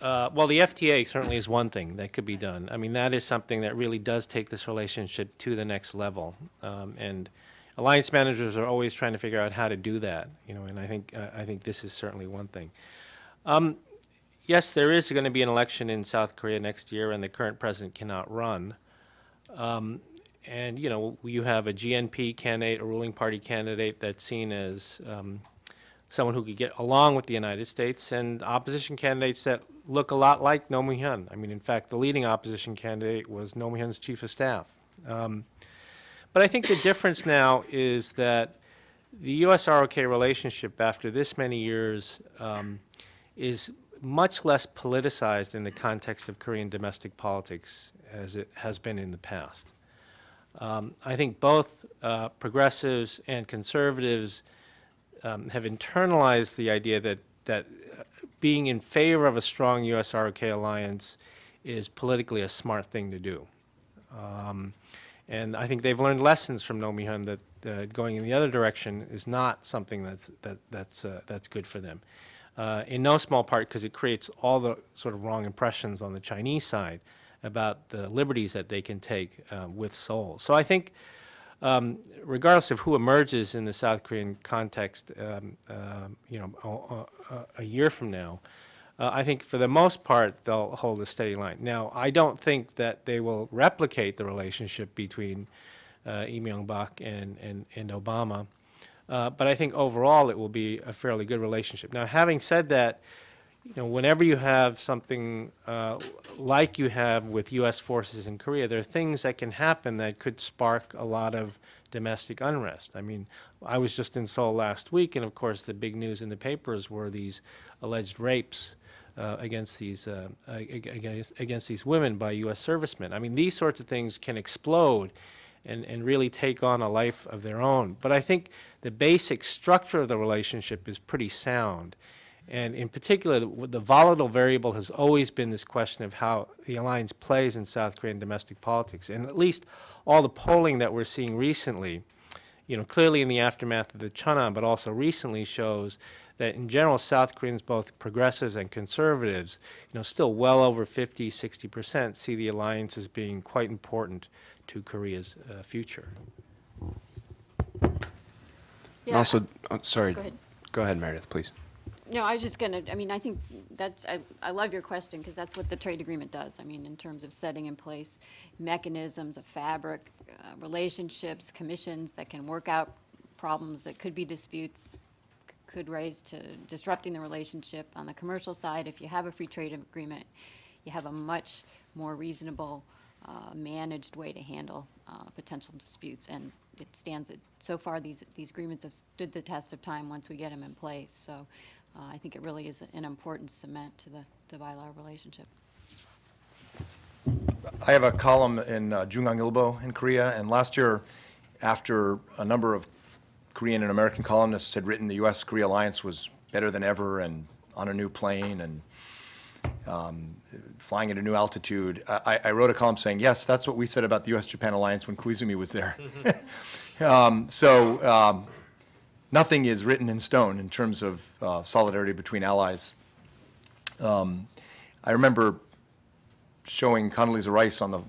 uh, well, the FTA certainly is one thing that could be done. I mean, that is something that really does take this relationship to the next level. Um, and alliance managers are always trying to figure out how to do that. You know, and I think uh, I think this is certainly one thing. Um, yes, there is going to be an election in South Korea next year, and the current president cannot run. Um, and you know, you have a GNP candidate, a ruling party candidate that's seen as um, someone who could get along with the United States, and opposition candidates that look a lot like Roh Moo-hyun. I mean, in fact, the leading opposition candidate was Roh Moo-hyun's chief of staff. Um, but I think the difference now is that the U.S. ROK relationship, after this many years, um, is much less politicized in the context of Korean domestic politics as it has been in the past. Um, I think both uh, progressives and conservatives um, have internalized the idea that that uh, being in favor of a strong U.S. ROK alliance is politically a smart thing to do. Um, and I think they've learned lessons from Moo-hyun that uh, going in the other direction is not something that's that that's uh, that's good for them. Uh, in no small part because it creates all the sort of wrong impressions on the Chinese side about the liberties that they can take uh, with Seoul. So I think um, regardless of who emerges in the South Korean context, um, um, you know, a, a, year from now, uh, I think for the most part they'll hold a steady line. Now, I don't think that they will replicate the relationship between uh, Lee Myung-bak and, and, and Obama, uh, but I think overall it will be a fairly good relationship. Now, having said that, you know, whenever you have something uh, like you have with U.S. forces in Korea, there are things that can happen that could spark a lot of domestic unrest. I mean, I was just in Seoul last week, and of course, the big news in the papers were these alleged rapes uh, against these uh, against, against these women by U.S. servicemen. I mean, these sorts of things can explode and, and really take on a life of their own. But I think the basic structure of the relationship is pretty sound. And in particular, the, the volatile variable has always been this question of how the alliance plays in South Korean domestic politics. And at least all the polling that we're seeing recently, you know, clearly in the aftermath of the Cheonan, but also recently shows that in general, South Koreans, both progressives and conservatives, you know, still well over 50, 60 percent, see the alliance as being quite important to Korea's uh, future. And Yeah, also, oh, sorry. Go ahead. Go ahead, Meredith, please. No, I was just gonna, I mean, I think that's, I, I love your question, because that's what the trade agreement does. I mean, in terms of setting in place mechanisms, a fabric, uh, relationships, commissions that can work out problems that could be disputes, c- could raise to disrupting the relationship. On the commercial side, if you have a free trade agreement, you have a much more reasonable, uh, managed way to handle uh, potential disputes. And it stands, it- so far, these, these agreements have stood the test of time once we get them in place. So uh, I think it really is an important cement to the, the bilateral relationship. I have a column in uh, JoongAng Ilbo in Korea, and last year, after a number of Korean and American columnists had written the U.S.-Korea alliance was better than ever and on a new plane and um, flying at a new altitude, I, I wrote a column saying, yes, that's what we said about the U.S.-Japan alliance when Koizumi was there. um, so um, nothing is written in stone in terms of uh, solidarity between allies. Um, I remember showing Condoleezza Rice on the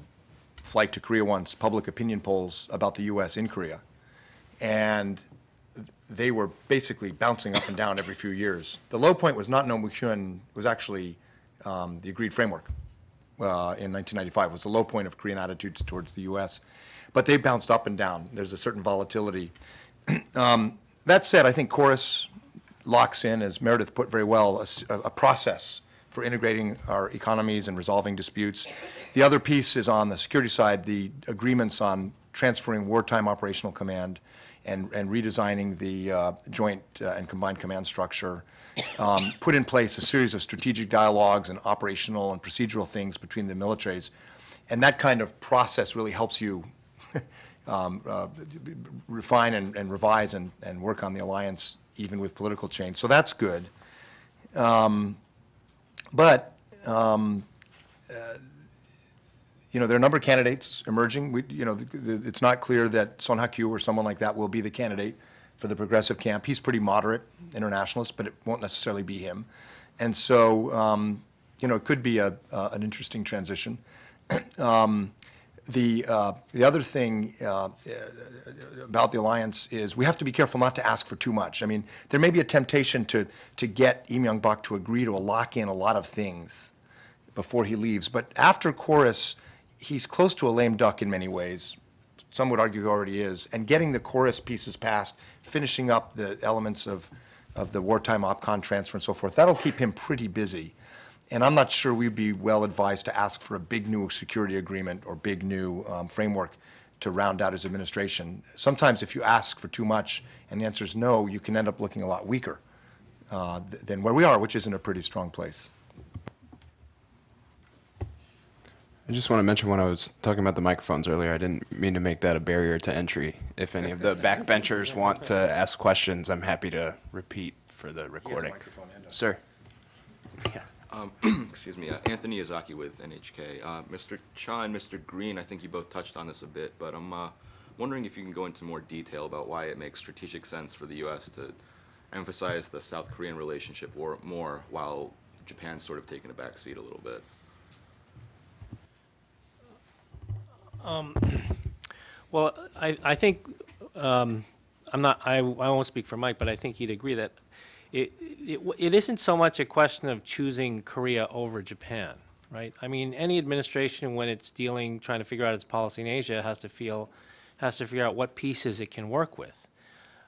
flight to Korea once public opinion polls about the U.S. in Korea, and they were basically bouncing up and down every few years. The low point was not Roh Moo-hyun, it was actually um, the agreed framework uh, in 1995 was the low point of Korean attitudes towards the U.S. But they bounced up and down. There's a certain volatility. um, that said, I think KORUS locks in, as Meredith put very well, a process for integrating our economies and resolving disputes. The other piece is on the security side, the agreements on transferring wartime operational command and, and redesigning the uh, joint uh, and combined command structure, um, put in place a series of strategic dialogues and operational and procedural things between the militaries. And that kind of process really helps you um, uh, refine and, and revise and, and work on the alliance even with political change. So that's good. Um, but um, uh, you know, there are a number of candidates emerging. We, you know, the, the, it's not clear that Sohn Hak-kyu or someone like that will be the candidate for the progressive camp. He's pretty moderate internationalist, but it won't necessarily be him. And so, um, you know, it could be a, uh, an interesting transition. um, the, uh, the other thing uh, about the alliance is we have to be careful not to ask for too much. I mean, there may be a temptation to, to get Lee Myung-bak to agree to lock in a lot of things before he leaves. But after KORUS, he's close to a lame duck in many ways. Some would argue he already is. And getting the KORUS pieces passed, finishing up the elements of, of the wartime OPCON transfer and so forth, that'll keep him pretty busy. And I'm not sure we'd be well advised to ask for a big new security agreement or big new um, framework to round out his administration. Sometimes if you ask for too much and the answer is no, you can end up looking a lot weaker uh, th- than where we are, which is in a pretty strong place. I just want to mention when I was talking about the microphones earlier, I didn't mean to make that a barrier to entry. If any of the backbenchers want to ask questions, I'm happy to repeat for the recording. microphone and a- Sir. Excuse me, uh, Anthony Izaki with NHK. Uh, Mr. Cha and Mr. Green, I think you both touched on this a bit, but I'm uh, wondering if you can go into more detail about why it makes strategic sense for the U.S. to emphasize the South Korean relationship war- more while Japan's sort of taking a back seat a little bit. Well, I, I think, um, I'm not, I, I won't speak for Mike, but I think he'd agree that it, it, it isn't so much a question of choosing Korea over Japan, right? I mean, any administration, when it's dealing, trying to figure out its policy in Asia, has to feel, has to figure out what pieces it can work with.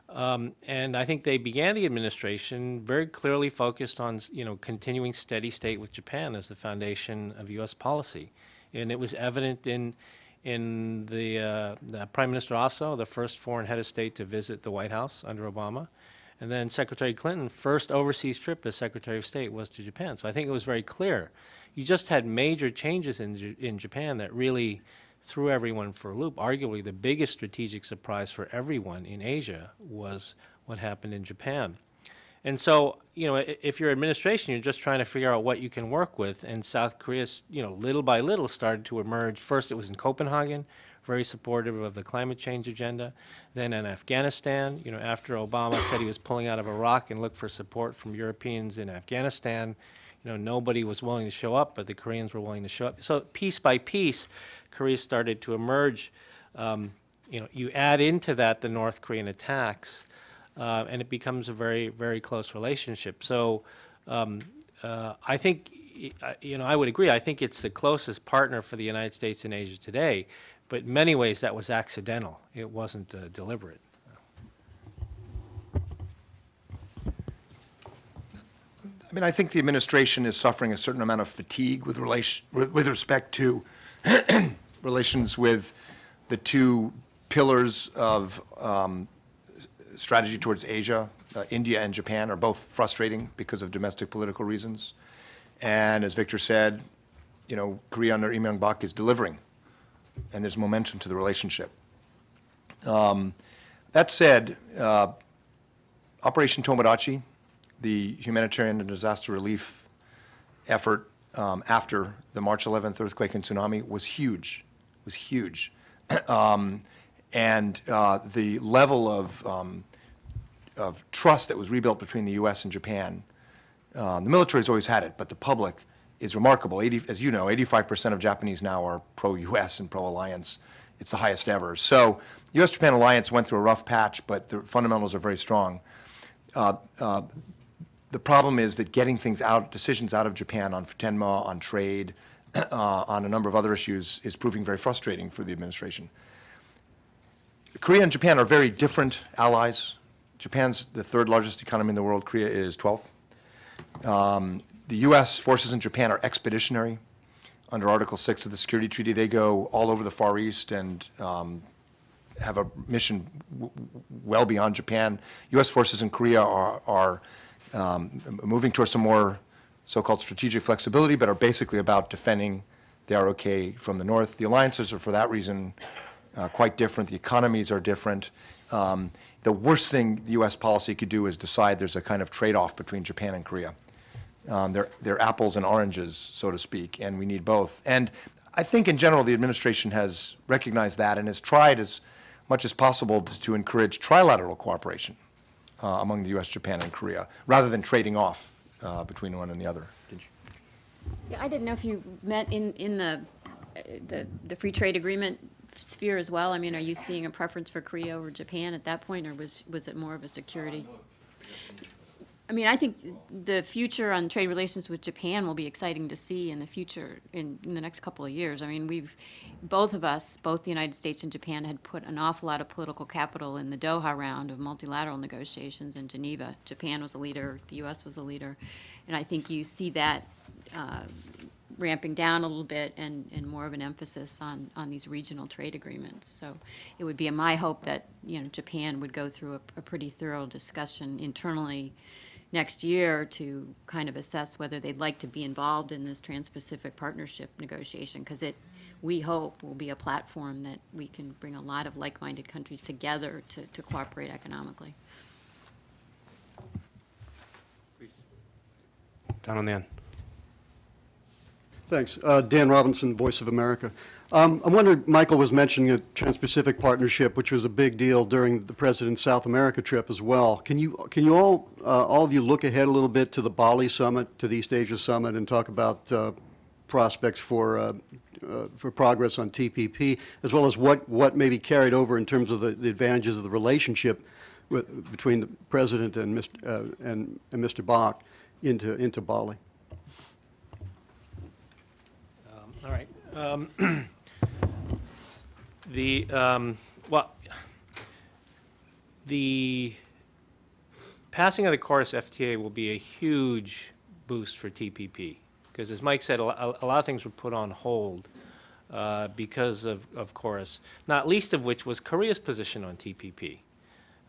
Um, and I think they began the administration very clearly focused on, you know, continuing steady state with Japan as the foundation of U.S. policy. And it was evident in, in the, uh, the Prime Minister Aso, the first foreign head of state to visit the White House under Obama. And then Secretary Clinton, first overseas trip as Secretary of State was to Japan. So I think it was very clear. You just had major changes in, J- in Japan that really threw everyone for a loop. Arguably, the biggest strategic surprise for everyone in Asia was what happened in Japan. And so, you know, if you're administration, you're just trying to figure out what you can work with. And South Korea, you know, little by little started to emerge. First, it was in Copenhagen, very supportive of the climate change agenda. Then in Afghanistan, you know, after Obama said he was pulling out of Iraq and looked for support from Europeans in Afghanistan, you know, nobody was willing to show up, but the Koreans were willing to show up. So piece by piece, Korea started to emerge. Um, you know, you add into that the North Korean attacks, uh, and it becomes a very, very close relationship. So um, uh, I think, you know, I would agree. I think it's the closest partner for the United States in Asia today, but in many ways that was accidental. It wasn't uh, deliberate. I mean, I think the administration is suffering a certain amount of fatigue with relation, with with respect to relations with the two pillars of um, strategy towards Asia. Uh, India and Japan are both frustrating because of domestic political reasons. And as Victor said, you know, Korea under Lee Myung-bak is delivering, and there's momentum to the relationship. Um, That said, uh, Operation Tomodachi, the humanitarian and disaster relief effort um, after the March 11th earthquake and tsunami was huge, was huge. Um, And uh, the level of, um, of trust that was rebuilt between the U.S. and Japan, uh, the military's always had it, but the public is remarkable. 80, as you know, 85% of Japanese now are pro-U.S. and pro-alliance. It's the highest ever. So U.S.-Japan alliance went through a rough patch, but the fundamentals are very strong. Uh, uh, the problem is that getting things out, decisions out of Japan on Futenma, on trade, uh, on a number of other issues is proving very frustrating for the administration. Korea and Japan are very different allies. Japan's the third largest economy in the world. Korea is 12th. Um, the U.S. forces in Japan are expeditionary. Under Article 6 of the Security Treaty, they go all over the Far East and um, have a mission well beyond Japan. U.S. forces in Korea are, are um, moving towards some more so-called strategic flexibility, but are basically about defending the ROK from the north. The alliances are, for that reason, uh, quite different. The economies are different. Um, the worst thing the U.S. policy could do is decide there's a kind of trade-off between Japan and Korea. Um, they're, they're apples and oranges, so to speak, and we need both. And I think in general, the administration has recognized that and has tried as much as possible to, to encourage trilateral cooperation uh, among the U.S., Japan, and Korea, rather than trading off uh, between one and the other. Did you? Yeah, I didn't know if you meant in, in the, uh, the, the free trade agreement sphere as well. I mean, are you seeing a preference for Korea over Japan at that point, or was, was it more of a security? I mean, I think the future on trade relations with Japan will be exciting to see in the future, in, in the next couple of years. I mean, we've, both of us, both the United States and Japan, had put an awful lot of political capital in the Doha round of multilateral negotiations in Geneva. Japan was a leader, the U.S. was a leader, and I think you see that uh, ramping down a little bit and, and more of an emphasis on, on these regional trade agreements. So it would be my hope that, you know, Japan would go through a, a pretty thorough discussion internally next year to kind of assess whether they'd like to be involved in this Trans-Pacific Partnership negotiation, because it, we hope, will be a platform that we can bring a lot of like-minded countries together to, to cooperate economically. Down on the end. Thanks. Uh, Dan Robinson, Voice of America. Um, I'm wondering, Michael was mentioning a Trans-Pacific Partnership, which was a big deal during the President's South America trip as well. Can you, can you all, uh, all of you look ahead a little bit to the Bali Summit, to the East Asia Summit, and talk about uh, prospects for, uh, uh, for progress on TPP, as well as what, what may be carried over in terms of the the advantages of the relationship with, between the President and Mr. uh, and and Mr. Bach into, into Bali? All right. Um, The, um, well, the passing of the KORUS FTA will be a huge boost for TPP. Because as Mike said, a a lot of things were put on hold uh, because of, of KORUS, not least of which was Korea's position on TPP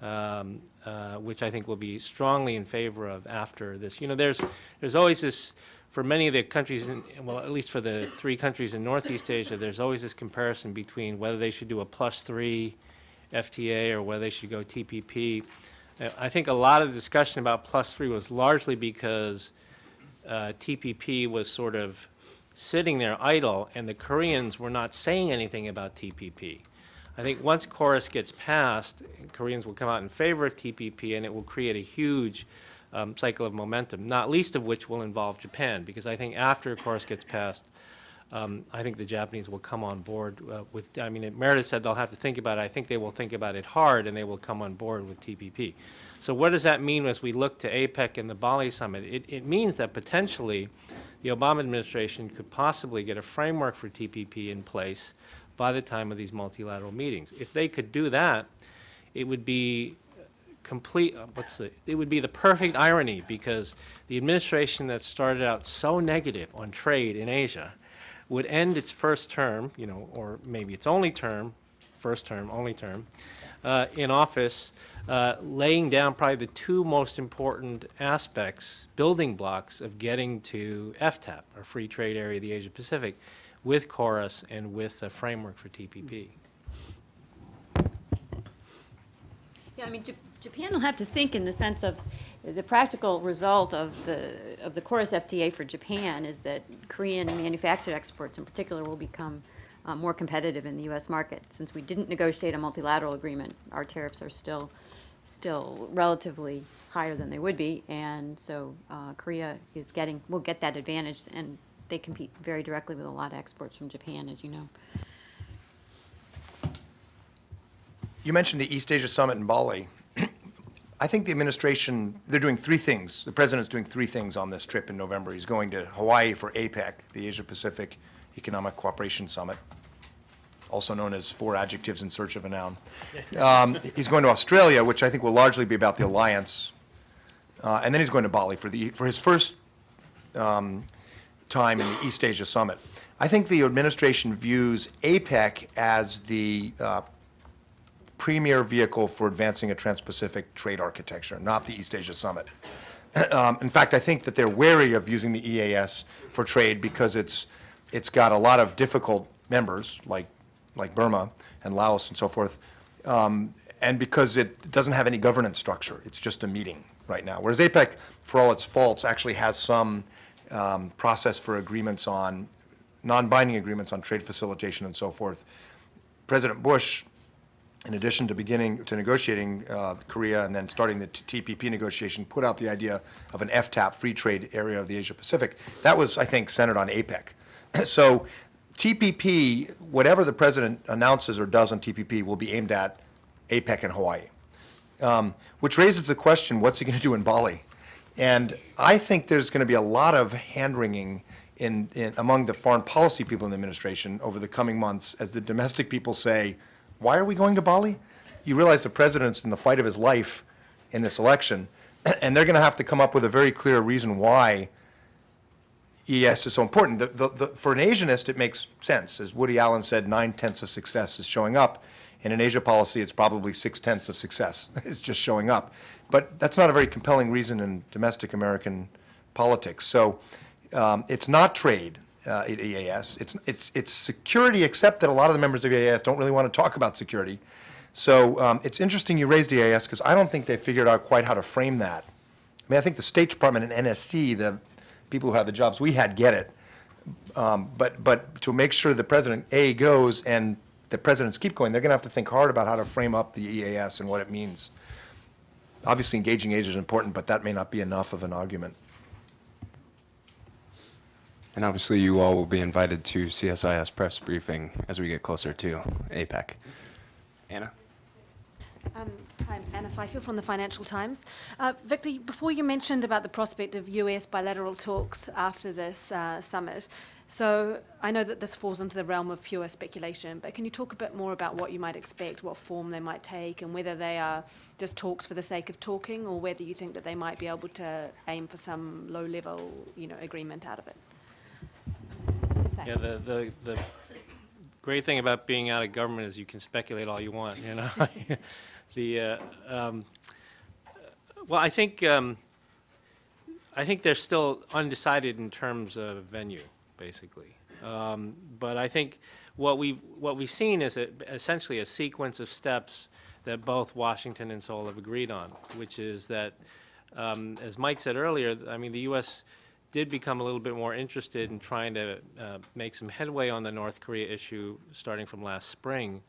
um, uh, which I think will be strongly in favor of after this. You know, there's, there's always this, for many of the countries, in, well, at least for the three countries in Northeast Asia, there's always this comparison between whether they should do a plus three FTA or whether they should go TPP. Uh, I think a lot of the discussion about plus three was largely because uh, TPP was sort of sitting there idle, and the Koreans were not saying anything about TPP. I think once KORUS gets passed, Koreans will come out in favor of TPP, and it will create a huge um, cycle of momentum, not least of which will involve Japan, because I think after KORUS gets passed, um, I think the Japanese will come on board uh, with, I mean, Meredith said they'll have to think about it. I think they will think about it hard, and they will come on board with TPP. So what does that mean as we look to APEC and the Bali summit? It, it means that potentially the Obama administration could possibly get a framework for TPP in place by the time of these multilateral meetings. If they could do that, it would be complete, uh, what's the, it would be the perfect irony because the administration that started out so negative on trade in Asia would end its first term, you know, or maybe its only term, first term, only term, uh, in office, uh, laying down probably the two most important aspects, building blocks of getting to FTAP, or Free Trade Area of the Asia Pacific, with KORUS and with a framework for TPP. Yeah, I mean, Japan will have to think in the sense of, the practical result of the, of the KORUS FTA for Japan is that Korean manufactured exports in particular will become uh, more competitive in the U.S. market. Since we didn't negotiate a multilateral agreement, our tariffs are still, still relatively higher than they would be, and so uh, Korea is getting, will get that advantage, and they compete very directly with a lot of exports from Japan, as you know. You mentioned the East Asia Summit in Bali. I think the administration, they're doing three things. The president's doing three things on this trip in November. He's going to Hawaii for APEC, the Asia Pacific Economic Cooperation Summit, also known as Four Adjectives in Search of a Noun. Um, He's going to Australia, which I think will largely be about the alliance. Uh, And then he's going to Bali for the, for his first um, time in the East Asia Summit. I think the administration views APEC as the uh, premier vehicle for advancing a trans-Pacific trade architecture, not the East Asia Summit. Um, In fact, I think that they're wary of using the EAS for trade because it's, it's got a lot of difficult members, like, like Burma and Laos and so forth, um, and because it doesn't have any governance structure. It's just a meeting right now. Whereas APEC, for all its faults, actually has some um, process for agreements on, non-binding agreements on trade facilitation and so forth. President Bush in addition to beginning, to negotiating uh, Korea and then starting the TPP negotiation, put out the idea of an FTAP, free trade area of the Asia Pacific. That was, I think, centered on APEC. So TPP, whatever the president announces or does on TPP, will be aimed at APEC and Hawaii. Um, Which raises the question, what's he going to do in Bali? And I think there's going to be a lot of hand-wringing in, in, among the foreign policy people in the administration over the coming months as the domestic people say, why are we going to Bali? You realize the president's in the fight of his life in this election, and they're going to have to come up with a very clear reason why EAS is so important. The, the, the, for an Asianist, it makes sense. As Woody Allen said, nine tenths of success is showing up. In an Asia policy, it's probably six tenths of success is just showing up. But that's not a very compelling reason in domestic American politics. So um, it's not trade uh, at EAS. It's, it's, it's security, except that a lot of the members of EAS don't really want to talk about security. So um, it's interesting you raised EAS because I don't think they figured out quite how to frame that. I mean, I think the State Department and NSC, the people who have the jobs we had, get it. Um, but, but to make sure the president, A, goes and the presidents keep going, they're going to have to think hard about how to frame up the EAS and what it means. Obviously, engaging Asia is important, but that may not be enough of an argument. And obviously, you all will be invited to CSIS press briefing as we get closer to APEC. Anna? Um, Hi, I'm Anna Fifield from the Financial Times. Uh, Victor, before you mentioned about the prospect of US bilateral talks after this uh, summit, so I know that this falls into the realm of pure speculation, but can you talk a bit more about what you might expect, what form they might take, and whether they are just talks for the sake of talking, or whether you think that they might be able to aim for some low-level, you know, agreement out of it? Yeah, the, the, the great thing about being out of government is you can speculate all you want, you know? The, uh, um, well, I think, um, I think they're still undecided in terms of venue, basically. Um, But I think what we've, what we've seen is a- essentially a sequence of steps that both Washington and Seoul have agreed on, which is that, um, as Mike said earlier, I mean, the U.S. did become a little bit more interested in trying to uh, make some headway on the North Korea issue, starting from last spring.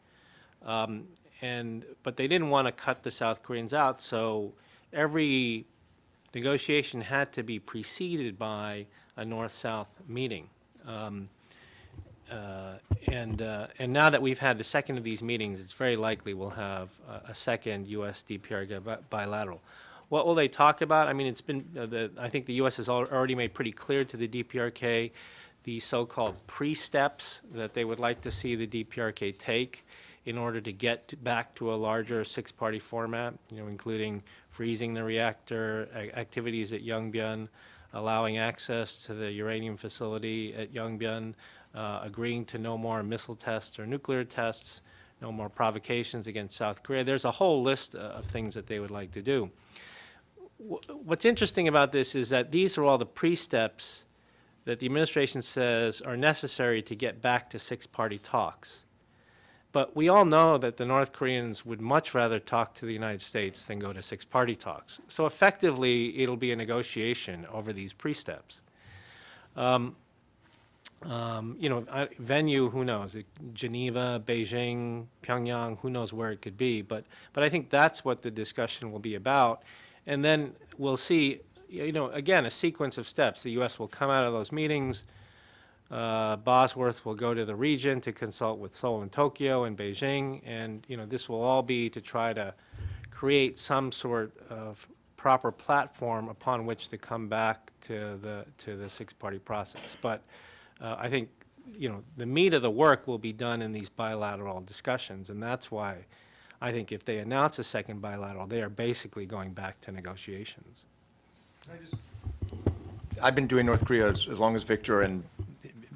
Um, And, but they didn't want to cut the South Koreans out, so every negotiation had to be preceded by a North-South meeting. Um, uh, And, uh, and now that we've had the second of these meetings, it's very likely we'll have a- a second US DPRK bi- bilateral. What will they talk about? I mean, it's been, uh, the, I think the US has already made pretty clear to the DPRK the so-called pre-steps that they would like to see the DPRK take in order to get back to a larger six-party format, you know, including freezing the reactor, activities at Yongbyon, allowing access to the uranium facility at Yongbyon, uh, agreeing to no more missile tests or nuclear tests, no more provocations against South Korea. There's a whole list uh, of things that they would like to do. Wh- What's interesting about this is that these are all the pre-steps that the administration says are necessary to get back to six-party talks. But we all know that the North Koreans would much rather talk to the United States than go to six-party talks. So effectively, it'll be a negotiation over these pre-steps. Um, um, You know, I- venue, who knows? It- Geneva, Beijing, Pyongyang, who knows where it could be? But, but I think that's what the discussion will be about. And then we'll see, you know, again, a sequence of steps. The U.S. will come out of those meetings, uh, Bosworth will go to the region to consult with Seoul and Tokyo and Beijing, and, you know, this will all be to try to create some sort of proper platform upon which to come back to the, to the six-party process. But uh, I think, you know, the meat of the work will be done in these bilateral discussions, and that's why I think if they announce a second bilateral, they are basically going back to negotiations. I've been doing North Korea as, as long as Victor, and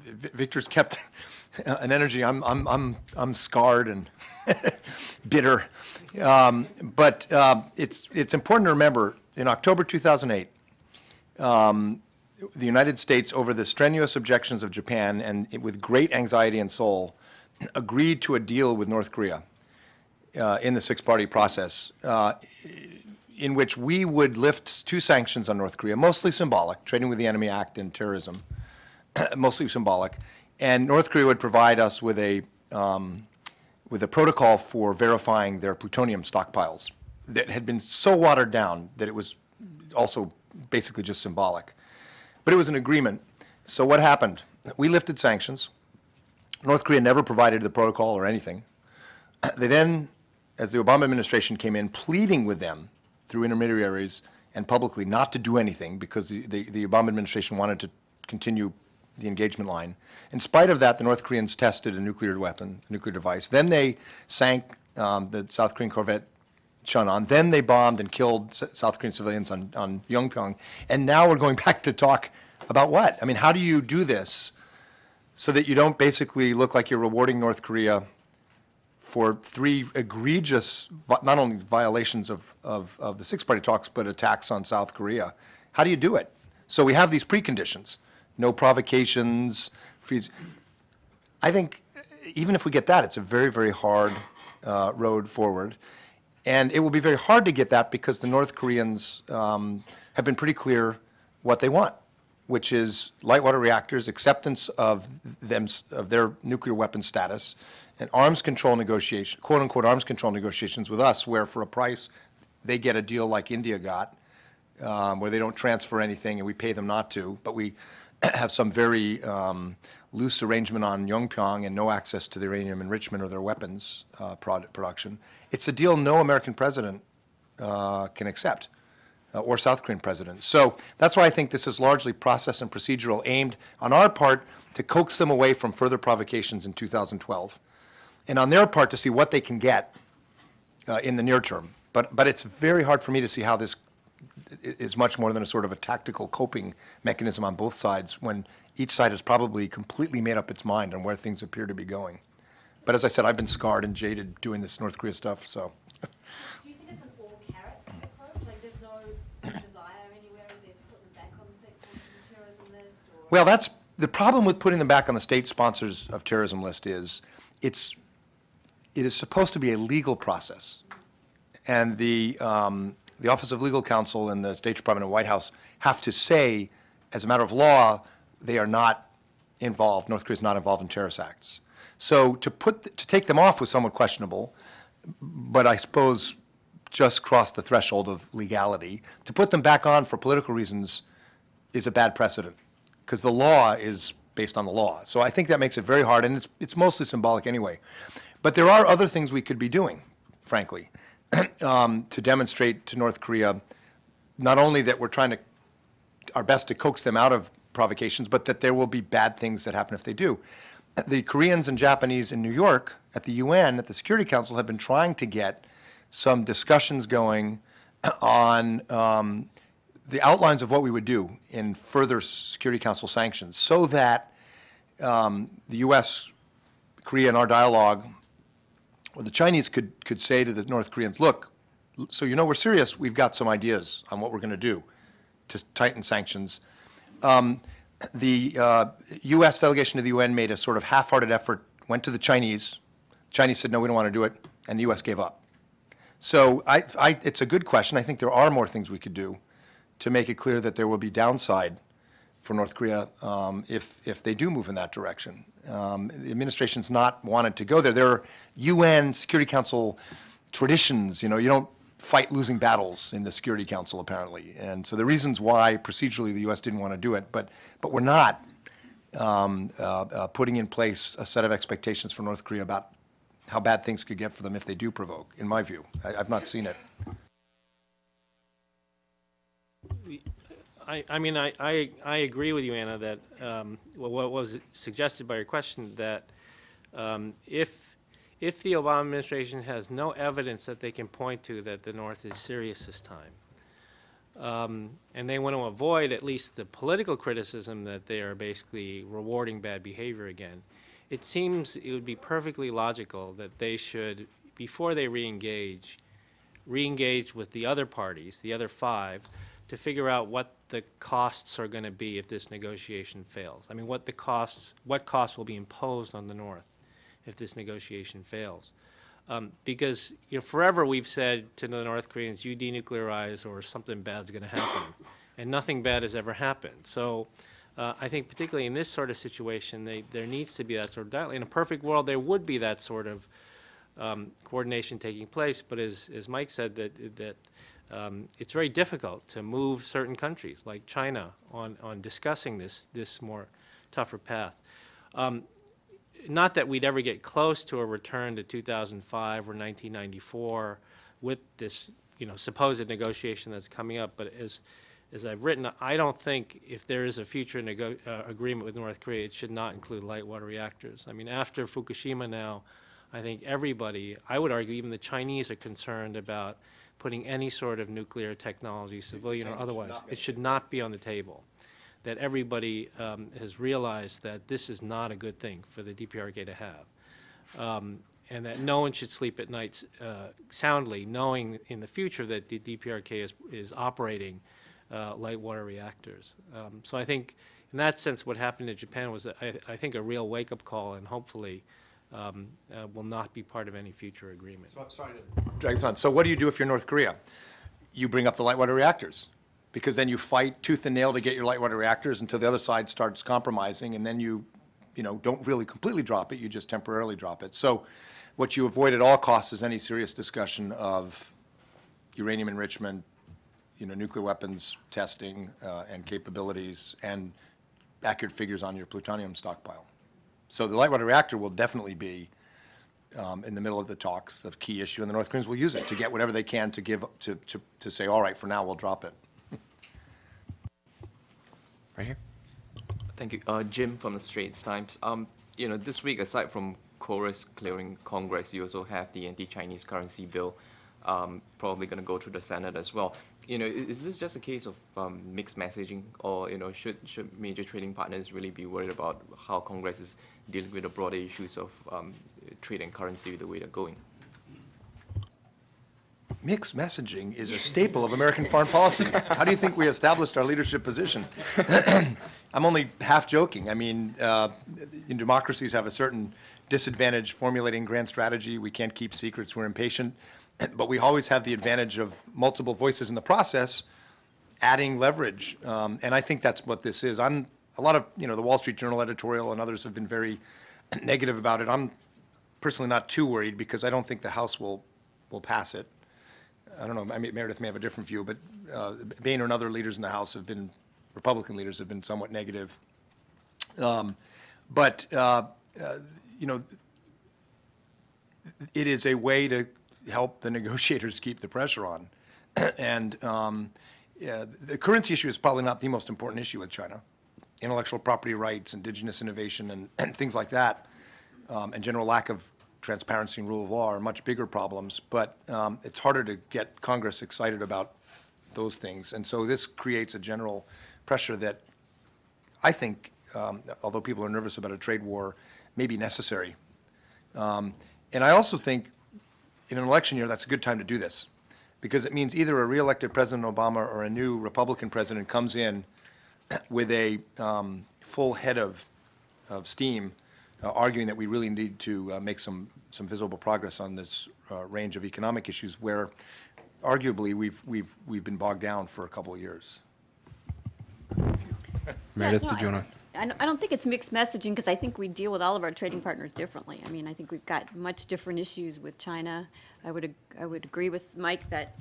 Victor's kept an energy. I'm, I'm, I'm, I'm scarred and bitter. Um, but um, it's, it's important to remember in October 2008, um, the United States, over the strenuous objections of Japan and it- with great anxiety in Seoul, agreed to a deal with North Korea uh, in the six-party process. Uh, in which we would lift two sanctions on North Korea, mostly symbolic, Trading with the Enemy Act and terrorism, mostly symbolic, and North Korea would provide us with a um, with a protocol for verifying their plutonium stockpiles that had been so watered down that it was also basically just symbolic. But it was an agreement. So what happened? We lifted sanctions. North Korea never provided the protocol or anything. They then, as the Obama administration came in, pleading with them through intermediaries and publicly not to do anything because the, the, the Obama administration wanted to continue the engagement line. In spite of that, the North Koreans tested a nuclear weapon, a nuclear device. Then they sank um, the South Korean corvette Cheonan. Then they bombed and killed South Korean civilians on, on Yeonpyeong. And now we're going back to talk about what? I mean, how do you do this so that you don't basically look like you're rewarding North Korea for three egregious, not only violations of, of, of the six-party talks, but attacks on South Korea. How do you do it? So we have these preconditions, no provocations, freeze. I think uh, even if we get that, it's a very, very hard uh, road forward. And it will be very hard to get that because the North Koreans um, have been pretty clear what they want, which is light water reactors, acceptance of them, of their nuclear weapon status, and arms control negotiation, quote unquote arms control negotiations with us, where for a price they get a deal like India got, um, where they don't transfer anything and we pay them not to, but we have some very um, loose arrangement on Yongbyon and no access to the uranium enrichment or their weapons uh, prod- production. It's a deal no American president uh, can accept, uh, or South Korean president. So that's why I think this is largely process and procedural, aimed on our part to coax them away from further provocations in 2012, and on their part to see what they can get uh, in the near term. But, but it's very hard for me to see how this is much more than a sort of a tactical coping mechanism on both sides, when each side has probably completely made up its mind on where things appear to be going. But as I said, I've been scarred and jaded doing this North Korea stuff, so. Do you think it's an all carrot approach? Like there's no desire anywhere is there to put them back on the state-sponsored terrorism list? Or Well, that's, the problem with putting them back on the state sponsors of terrorism list is, it's, it is supposed to be a legal process. And the, um, the Office of Legal Counsel and the State Department and White House have to say, as a matter of law, they are not involved, North Korea is not involved in terrorist acts. So to put, to take them off was somewhat questionable, but I suppose just crossed the threshold of legality. To put them back on for political reasons is a bad precedent, because the law is based on the law. So I think that makes it very hard, and it's, it's mostly symbolic anyway. But there are other things we could be doing, frankly, um, to demonstrate to North Korea not only that we're trying to, our best to coax them out of provocations, but that there will be bad things that happen if they do. The Koreans and Japanese in New York at the UN, at the Security Council, have been trying to get some discussions going on um, the outlines of what we would do in further Security Council sanctions so that um, the U.S., Korea, and our dialogue, or the Chinese could, could say to the North Koreans, look, so you know we're serious, we've got some ideas on what we're going to do to tighten sanctions. Um, the uh, U.S. delegation to the UN made a sort of half-hearted effort, went to the Chinese. Chinese said, no, we don't want to do it, and the U.S. gave up. So I, I, it's a good question. I think there are more things we could do to make it clear that there will be downside for North Korea um, if, if they do move in that direction. Um, the administration's not wanted to go there. There are UN Security Council traditions. You know, you don't fight losing battles in the Security Council apparently, and so the reasons why procedurally the U.S. didn't want to do it, but but we're not um, uh, uh, putting in place a set of expectations for North Korea about how bad things could get for them if they do provoke. In my view, I, I've not seen it. I, I mean, I, I, I agree with you, Anna, that, um, what was suggested by your question, that um, if, if the Obama administration has no evidence that they can point to that the North is serious this time, um, and they want to avoid at least the political criticism that they are basically rewarding bad behavior again, it seems it would be perfectly logical that they should, before they reengage, reengage with the other parties, the other five, to figure out what the costs are going to be if this negotiation fails. I mean, what the costs, what costs will be imposed on the North if this negotiation fails. Um, because you know, forever we've said to the North Koreans, "You denuclearize, or something bad's going to happen," and nothing bad has ever happened. So, uh, I think particularly in this sort of situation, they, there needs to be that sort of dialogue. In a perfect world, there would be that sort of um, coordination taking place. But as, as Mike said, that that um, it's very difficult to move certain countries like China on on discussing this this more tougher path. Um, not that we'd ever get close to a return to 2005 or 1994 with this, you know, supposed negotiation that's coming up, but as as I've written, I don't think if there is a future uh, agreement with North Korea, it should not include light water reactors. I mean, after Fukushima now, I think everybody, I would argue even the Chinese are concerned about putting any sort of nuclear technology, civilian or otherwise. It should not be on the table. That everybody um, has realized that this is not a good thing for the DPRK to have. Um, and that no one should sleep at night uh, soundly, knowing in the future that the DPRK is, is operating uh, light water reactors. Um, so I think, in that sense, what happened in Japan was, I, I think, a real wake-up call, and hopefully um, uh, will not be part of any future agreement. So, sorry to drag this on. So what do you do if you're North Korea? You bring up the light water reactors, because then you fight tooth and nail to get your light water reactors until the other side starts compromising, and then you, you know, don't really completely drop it, you just temporarily drop it. So what you avoid at all costs is any serious discussion of uranium enrichment, you know, nuclear weapons testing uh, and capabilities, and accurate figures on your plutonium stockpile. So the light water reactor will definitely be um, in the middle of the talks of key issue, and the North Koreans will use it to get whatever they can to give, to, to, to say, all right, for now, we'll drop it. Right here. Thank you. Uh, Jim from the Straits Times. Um, you know, this week, aside from KORUS clearing Congress, you also have the anti-Chinese currency bill um, probably going to go through the Senate as well. You know, is this just a case of um, mixed messaging, or you know, should should major trading partners really be worried about how Congress is dealing with the broader issues of um, trade and currency the way they're going? Mixed messaging is a staple of American foreign policy. How do you think we established our leadership position? I'm only half joking. I mean, uh, democracies have a certain disadvantage formulating grand strategy. We can't keep secrets. We're impatient. But we always have the advantage of multiple voices in the process, adding leverage. Um, and I think that's what this is. I'm a lot of you know the Wall Street Journal editorial and others have been very negative about it. I'm personally not too worried because I don't think the House will will pass it. I don't know, I mean, Meredith may have a different view, but uh, Boehner and other leaders in the House have been, Republican leaders have been somewhat negative. Um, But, uh, uh, you know, it is a way to help the negotiators keep the pressure on. And um, yeah, the currency issue is probably not the most important issue with China. Intellectual property rights, indigenous innovation, and, and things like that, um, and general lack of transparency and rule of law are much bigger problems. But um, it's harder to get Congress excited about those things. And so this creates a general pressure that I think, um, although people are nervous about a trade war, may be necessary. Um, And I also think in an election year, that's a good time to do this, because it means either a reelected President Obama or a new Republican president comes in with a um, full head of, of steam, uh, arguing that we really need to uh, make some, some visible progress on this uh, range of economic issues where arguably we've, we've, we've been bogged down for a couple of years. Meredith, no, did you I- want to? I don't, I don't think it's mixed messaging because I think we deal with all of our trading partners differently. I mean, I think we've got much different issues with China. I would, ag- I would agree with Mike that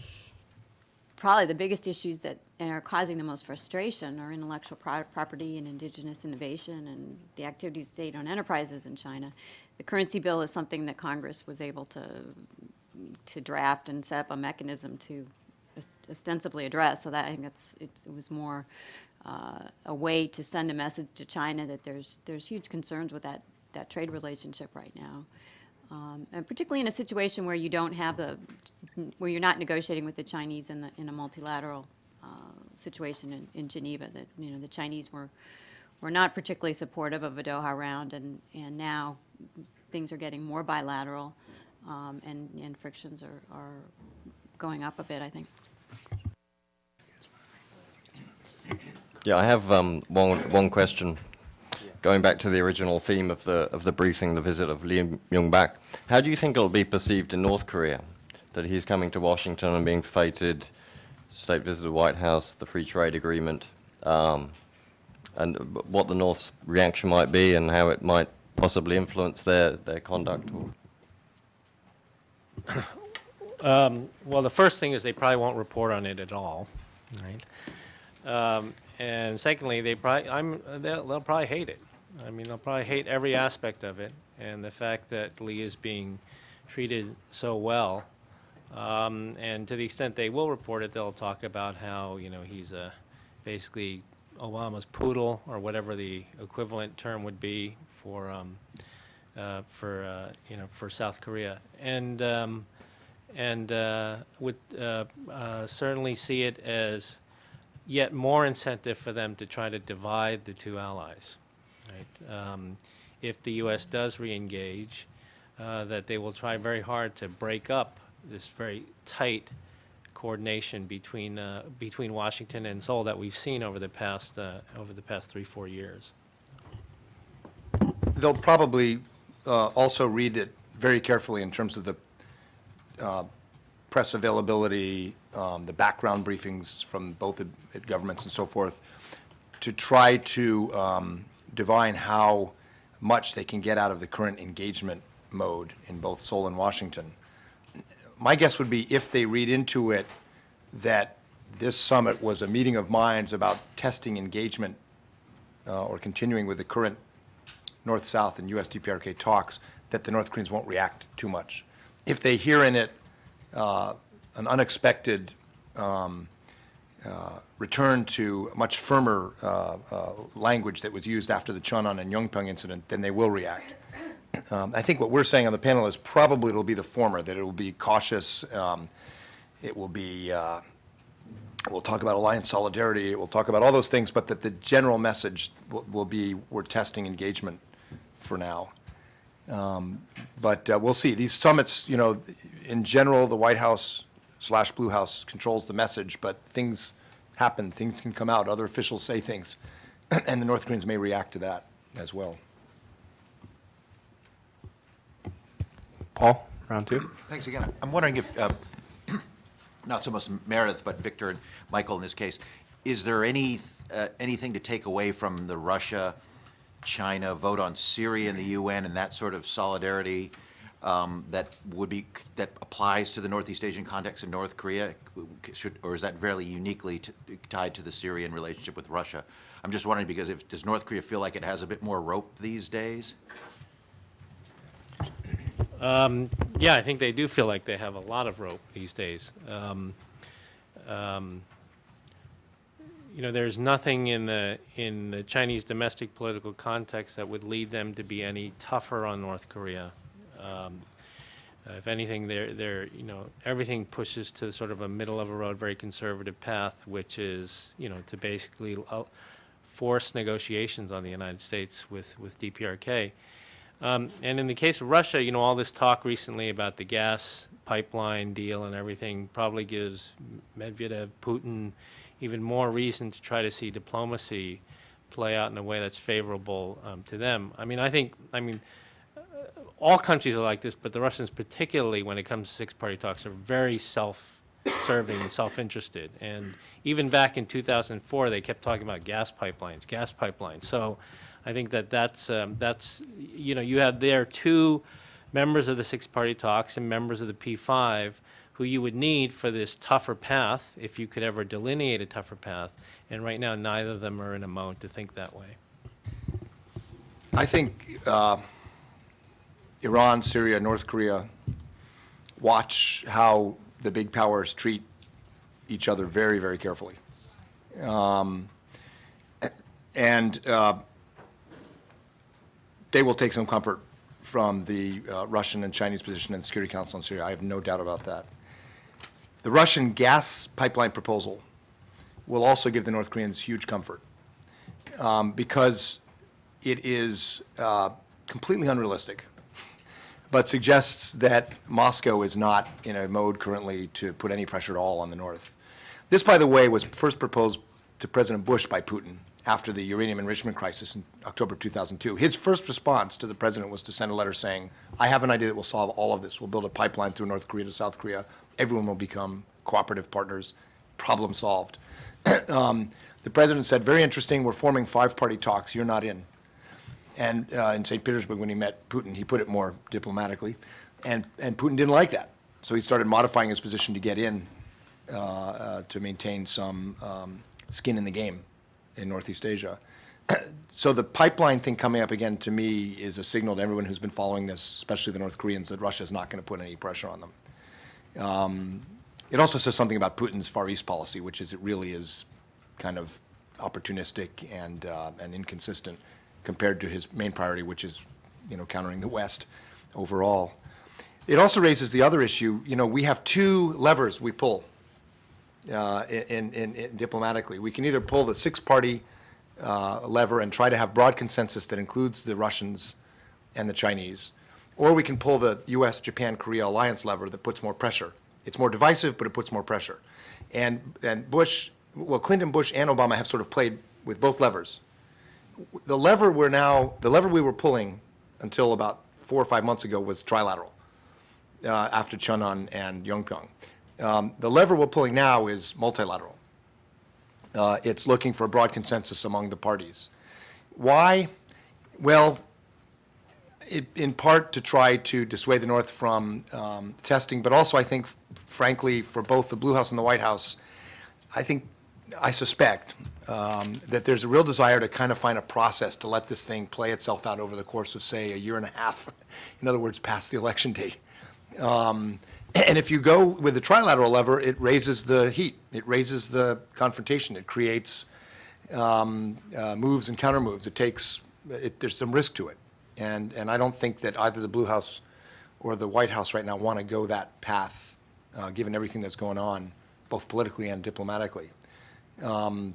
probably the biggest issues that are causing the most frustration are intellectual pro- property and indigenous innovation and the activities of state-owned enterprises in China. The currency bill is something that Congress was able to to draft and set up a mechanism to ostensibly address. So that I think it's it was more uh, a way to send a message to China that there's there's huge concerns with that that trade relationship right now. Um, and particularly in a situation where you don't have the, where you're not negotiating with the Chinese in the, in a multilateral uh, situation in, in Geneva, that, you know, the Chinese were, were not particularly supportive of a Doha round, and, and now things are getting more bilateral, um, and, and frictions are, are going up a bit, I think. Yeah, I have um, one, one question. Going back to the original theme of the, of the briefing, the visit of Lee Myung-bak, how do you think it'll be perceived in North Korea that he's coming to Washington and being feted state visit to the White House, the free trade agreement, um, and what the North's reaction might be and how it might possibly influence their, their conduct? Well, the first thing is they probably won't report on it at all, right? Um, and secondly, they probably, I'm, they'll, they'll probably hate it. I mean, they'll probably hate every aspect of it, and the fact that Lee is being treated so well. Um, and to the extent they will report it, they'll talk about how, you know, he's a, basically Obama's poodle, or whatever the equivalent term would be for, um, uh, for, uh, you know, for South Korea. And, um, and uh, would uh, uh, certainly see it as yet more incentive for them to try to divide the two allies. Right? Um, if the U.S. does reengage, uh, that they will try very hard to break up this very tight coordination between uh, between Washington and Seoul that we've seen over the past uh, over the past three four years. They'll probably uh, also read it very carefully in terms of the uh, press availability, um, the background briefings from both governments and so forth, to try to um, divine how much they can get out of the current engagement mode in both Seoul and Washington. My guess would be if they read into it that this summit was a meeting of minds about testing engagement uh, or continuing with the current North-South and US DPRK talks, that the North Koreans won't react too much. If they hear in it uh, an unexpected um, uh, return to much firmer uh, uh, language that was used after the Cheonan and Yeonpyeong incident, then they will react. Um, I think what we're saying on the panel is probably it'll be the former, that it will be cautious, um, it will be, uh, we'll talk about alliance solidarity, we'll talk about all those things, but that the general message will, will be, we're testing engagement for now. Um, But uh, we'll see. These summits, you know, in general, the White House slash Blue House controls the message, but things happen, things can come out, other officials say things, and the North Koreans may react to that as well. Paul, round two. Thanks again. I'm wondering if, uh, not so much Meredith, but Victor and Michael in this case, is there any, uh, anything to take away from the Russia-China vote on Syria in the UN and that sort of solidarity um, that would be, that applies to the Northeast Asian context in North Korea? Should- Or is that fairly uniquely tied to the Syrian relationship with Russia? I'm just wondering because if, does North Korea feel like it has a bit more rope these days? Um, Yeah, I think they do feel like they have a lot of rope these days. Um, um, You know, there's nothing in the, in the Chinese domestic political context that would lead them to be any tougher on North Korea. Um, uh, If anything, they're, they're, you know, everything pushes to sort of a middle-of-a-road, very conservative path, which is, you know, to basically uh, force negotiations on the United States with, with DPRK. Um, And in the case of Russia, you know, all this talk recently about the gas pipeline deal and everything probably gives Medvedev, Putin, even more reason to try to see diplomacy play out in a way that's favorable um, to them. I mean, I think, I mean, all countries are like this, but the Russians particularly, when it comes to six-party talks, are very self-serving and self-interested. And even back in 2004, they kept talking about gas pipelines, gas pipelines. So I think that that's, um, that's, you know, you have there two members of the six-party talks and members of the P5 who you would need for this tougher path, if you could ever delineate a tougher path. And right now, neither of them are in a mode to think that way. I think uh, Iran, Syria, North Korea watch how the big powers treat each other very, very carefully. Um, And uh, they will take some comfort from the uh, Russian and Chinese position in the Security Council in Syria. I have no doubt about that. The Russian gas pipeline proposal will also give the North Koreans huge comfort um, because it is uh, completely unrealistic, but suggests that Moscow is not in a mode currently to put any pressure at all on the North. This, by the way, was first proposed to President Bush by Putin after the uranium enrichment crisis in October 2002. His first response to the president was to send a letter saying, I have an idea that will solve all of this. We'll build a pipeline through North Korea to South Korea. Everyone will become cooperative partners. Problem solved. um, the president said, very interesting, we're forming five-party talks. You're not in. And uh, in St. Petersburg, when he met Putin, he put it more diplomatically. And, and Putin didn't like that. So he started modifying his position to get in uh, uh, to maintain some um, skin in the game in Northeast Asia. so the pipeline thing coming up again to me is a signal to everyone who's been following this, especially the North Koreans, that Russia is not going to put any pressure on them. Um, it also says something about Putin's Far East policy, which is it really is kind of opportunistic and, uh, and inconsistent compared to his main priority, which is, you know, countering the West overall. It also raises the other issue, you know, we have two levers we pull uh, in, in, in diplomatically. We can either pull the six-party uh, lever and try to have broad consensus that includes the Russians and the Chinese, or we can pull the U.S., Japan, Korea alliance lever that puts more pressure. It's more divisive, but it puts more pressure. And, and Bush, well, Clinton, Bush, and Obama have sort of played with both levers. The lever we're now, the lever we were pulling until about four or five months ago was trilateral uh, after Cheonan and Yeonpyeong. Um, the lever we're pulling now is multilateral. Uh, it's looking for a broad consensus among the parties. Why? Well, it, in part to try to dissuade the North from um, testing, but also I think, frankly, for both the Blue House and the White House, I think I suspect um, that there's a real desire to kind of find a process to let this thing play itself out over the course of, say, a year and a half. In other words, past the election date. Um, And if you go with the trilateral lever, it raises the heat. It raises the confrontation. It creates um, uh, moves and counter moves. It takes, it, there's some risk to it. And, and I don't think that either the Blue House or the White House right now want to go that path, uh, given everything that's going on, both politically and diplomatically. Um,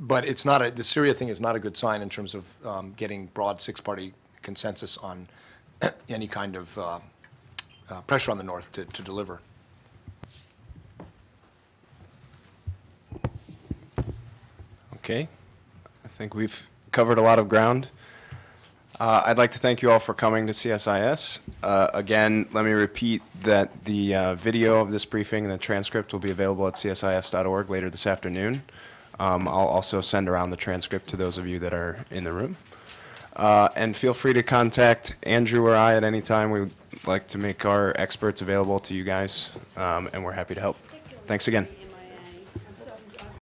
But it's not, a the Syria thing is not a good sign in terms of um, getting broad six-party consensus on any kind of uh, uh, pressure on the North to, to deliver. Okay. I think we've covered a lot of ground. Uh, I'd like to thank you all for coming to CSIS. Uh, Again, let me repeat that the uh, video of this briefing and the transcript will be available at csis.org later this afternoon. Um, I'll also send around the transcript to those of you that are in the room. Uh, And feel free to contact Andrew or I at any time. We would like to make our experts available to you guys, um, and we're happy to help. Thanks again.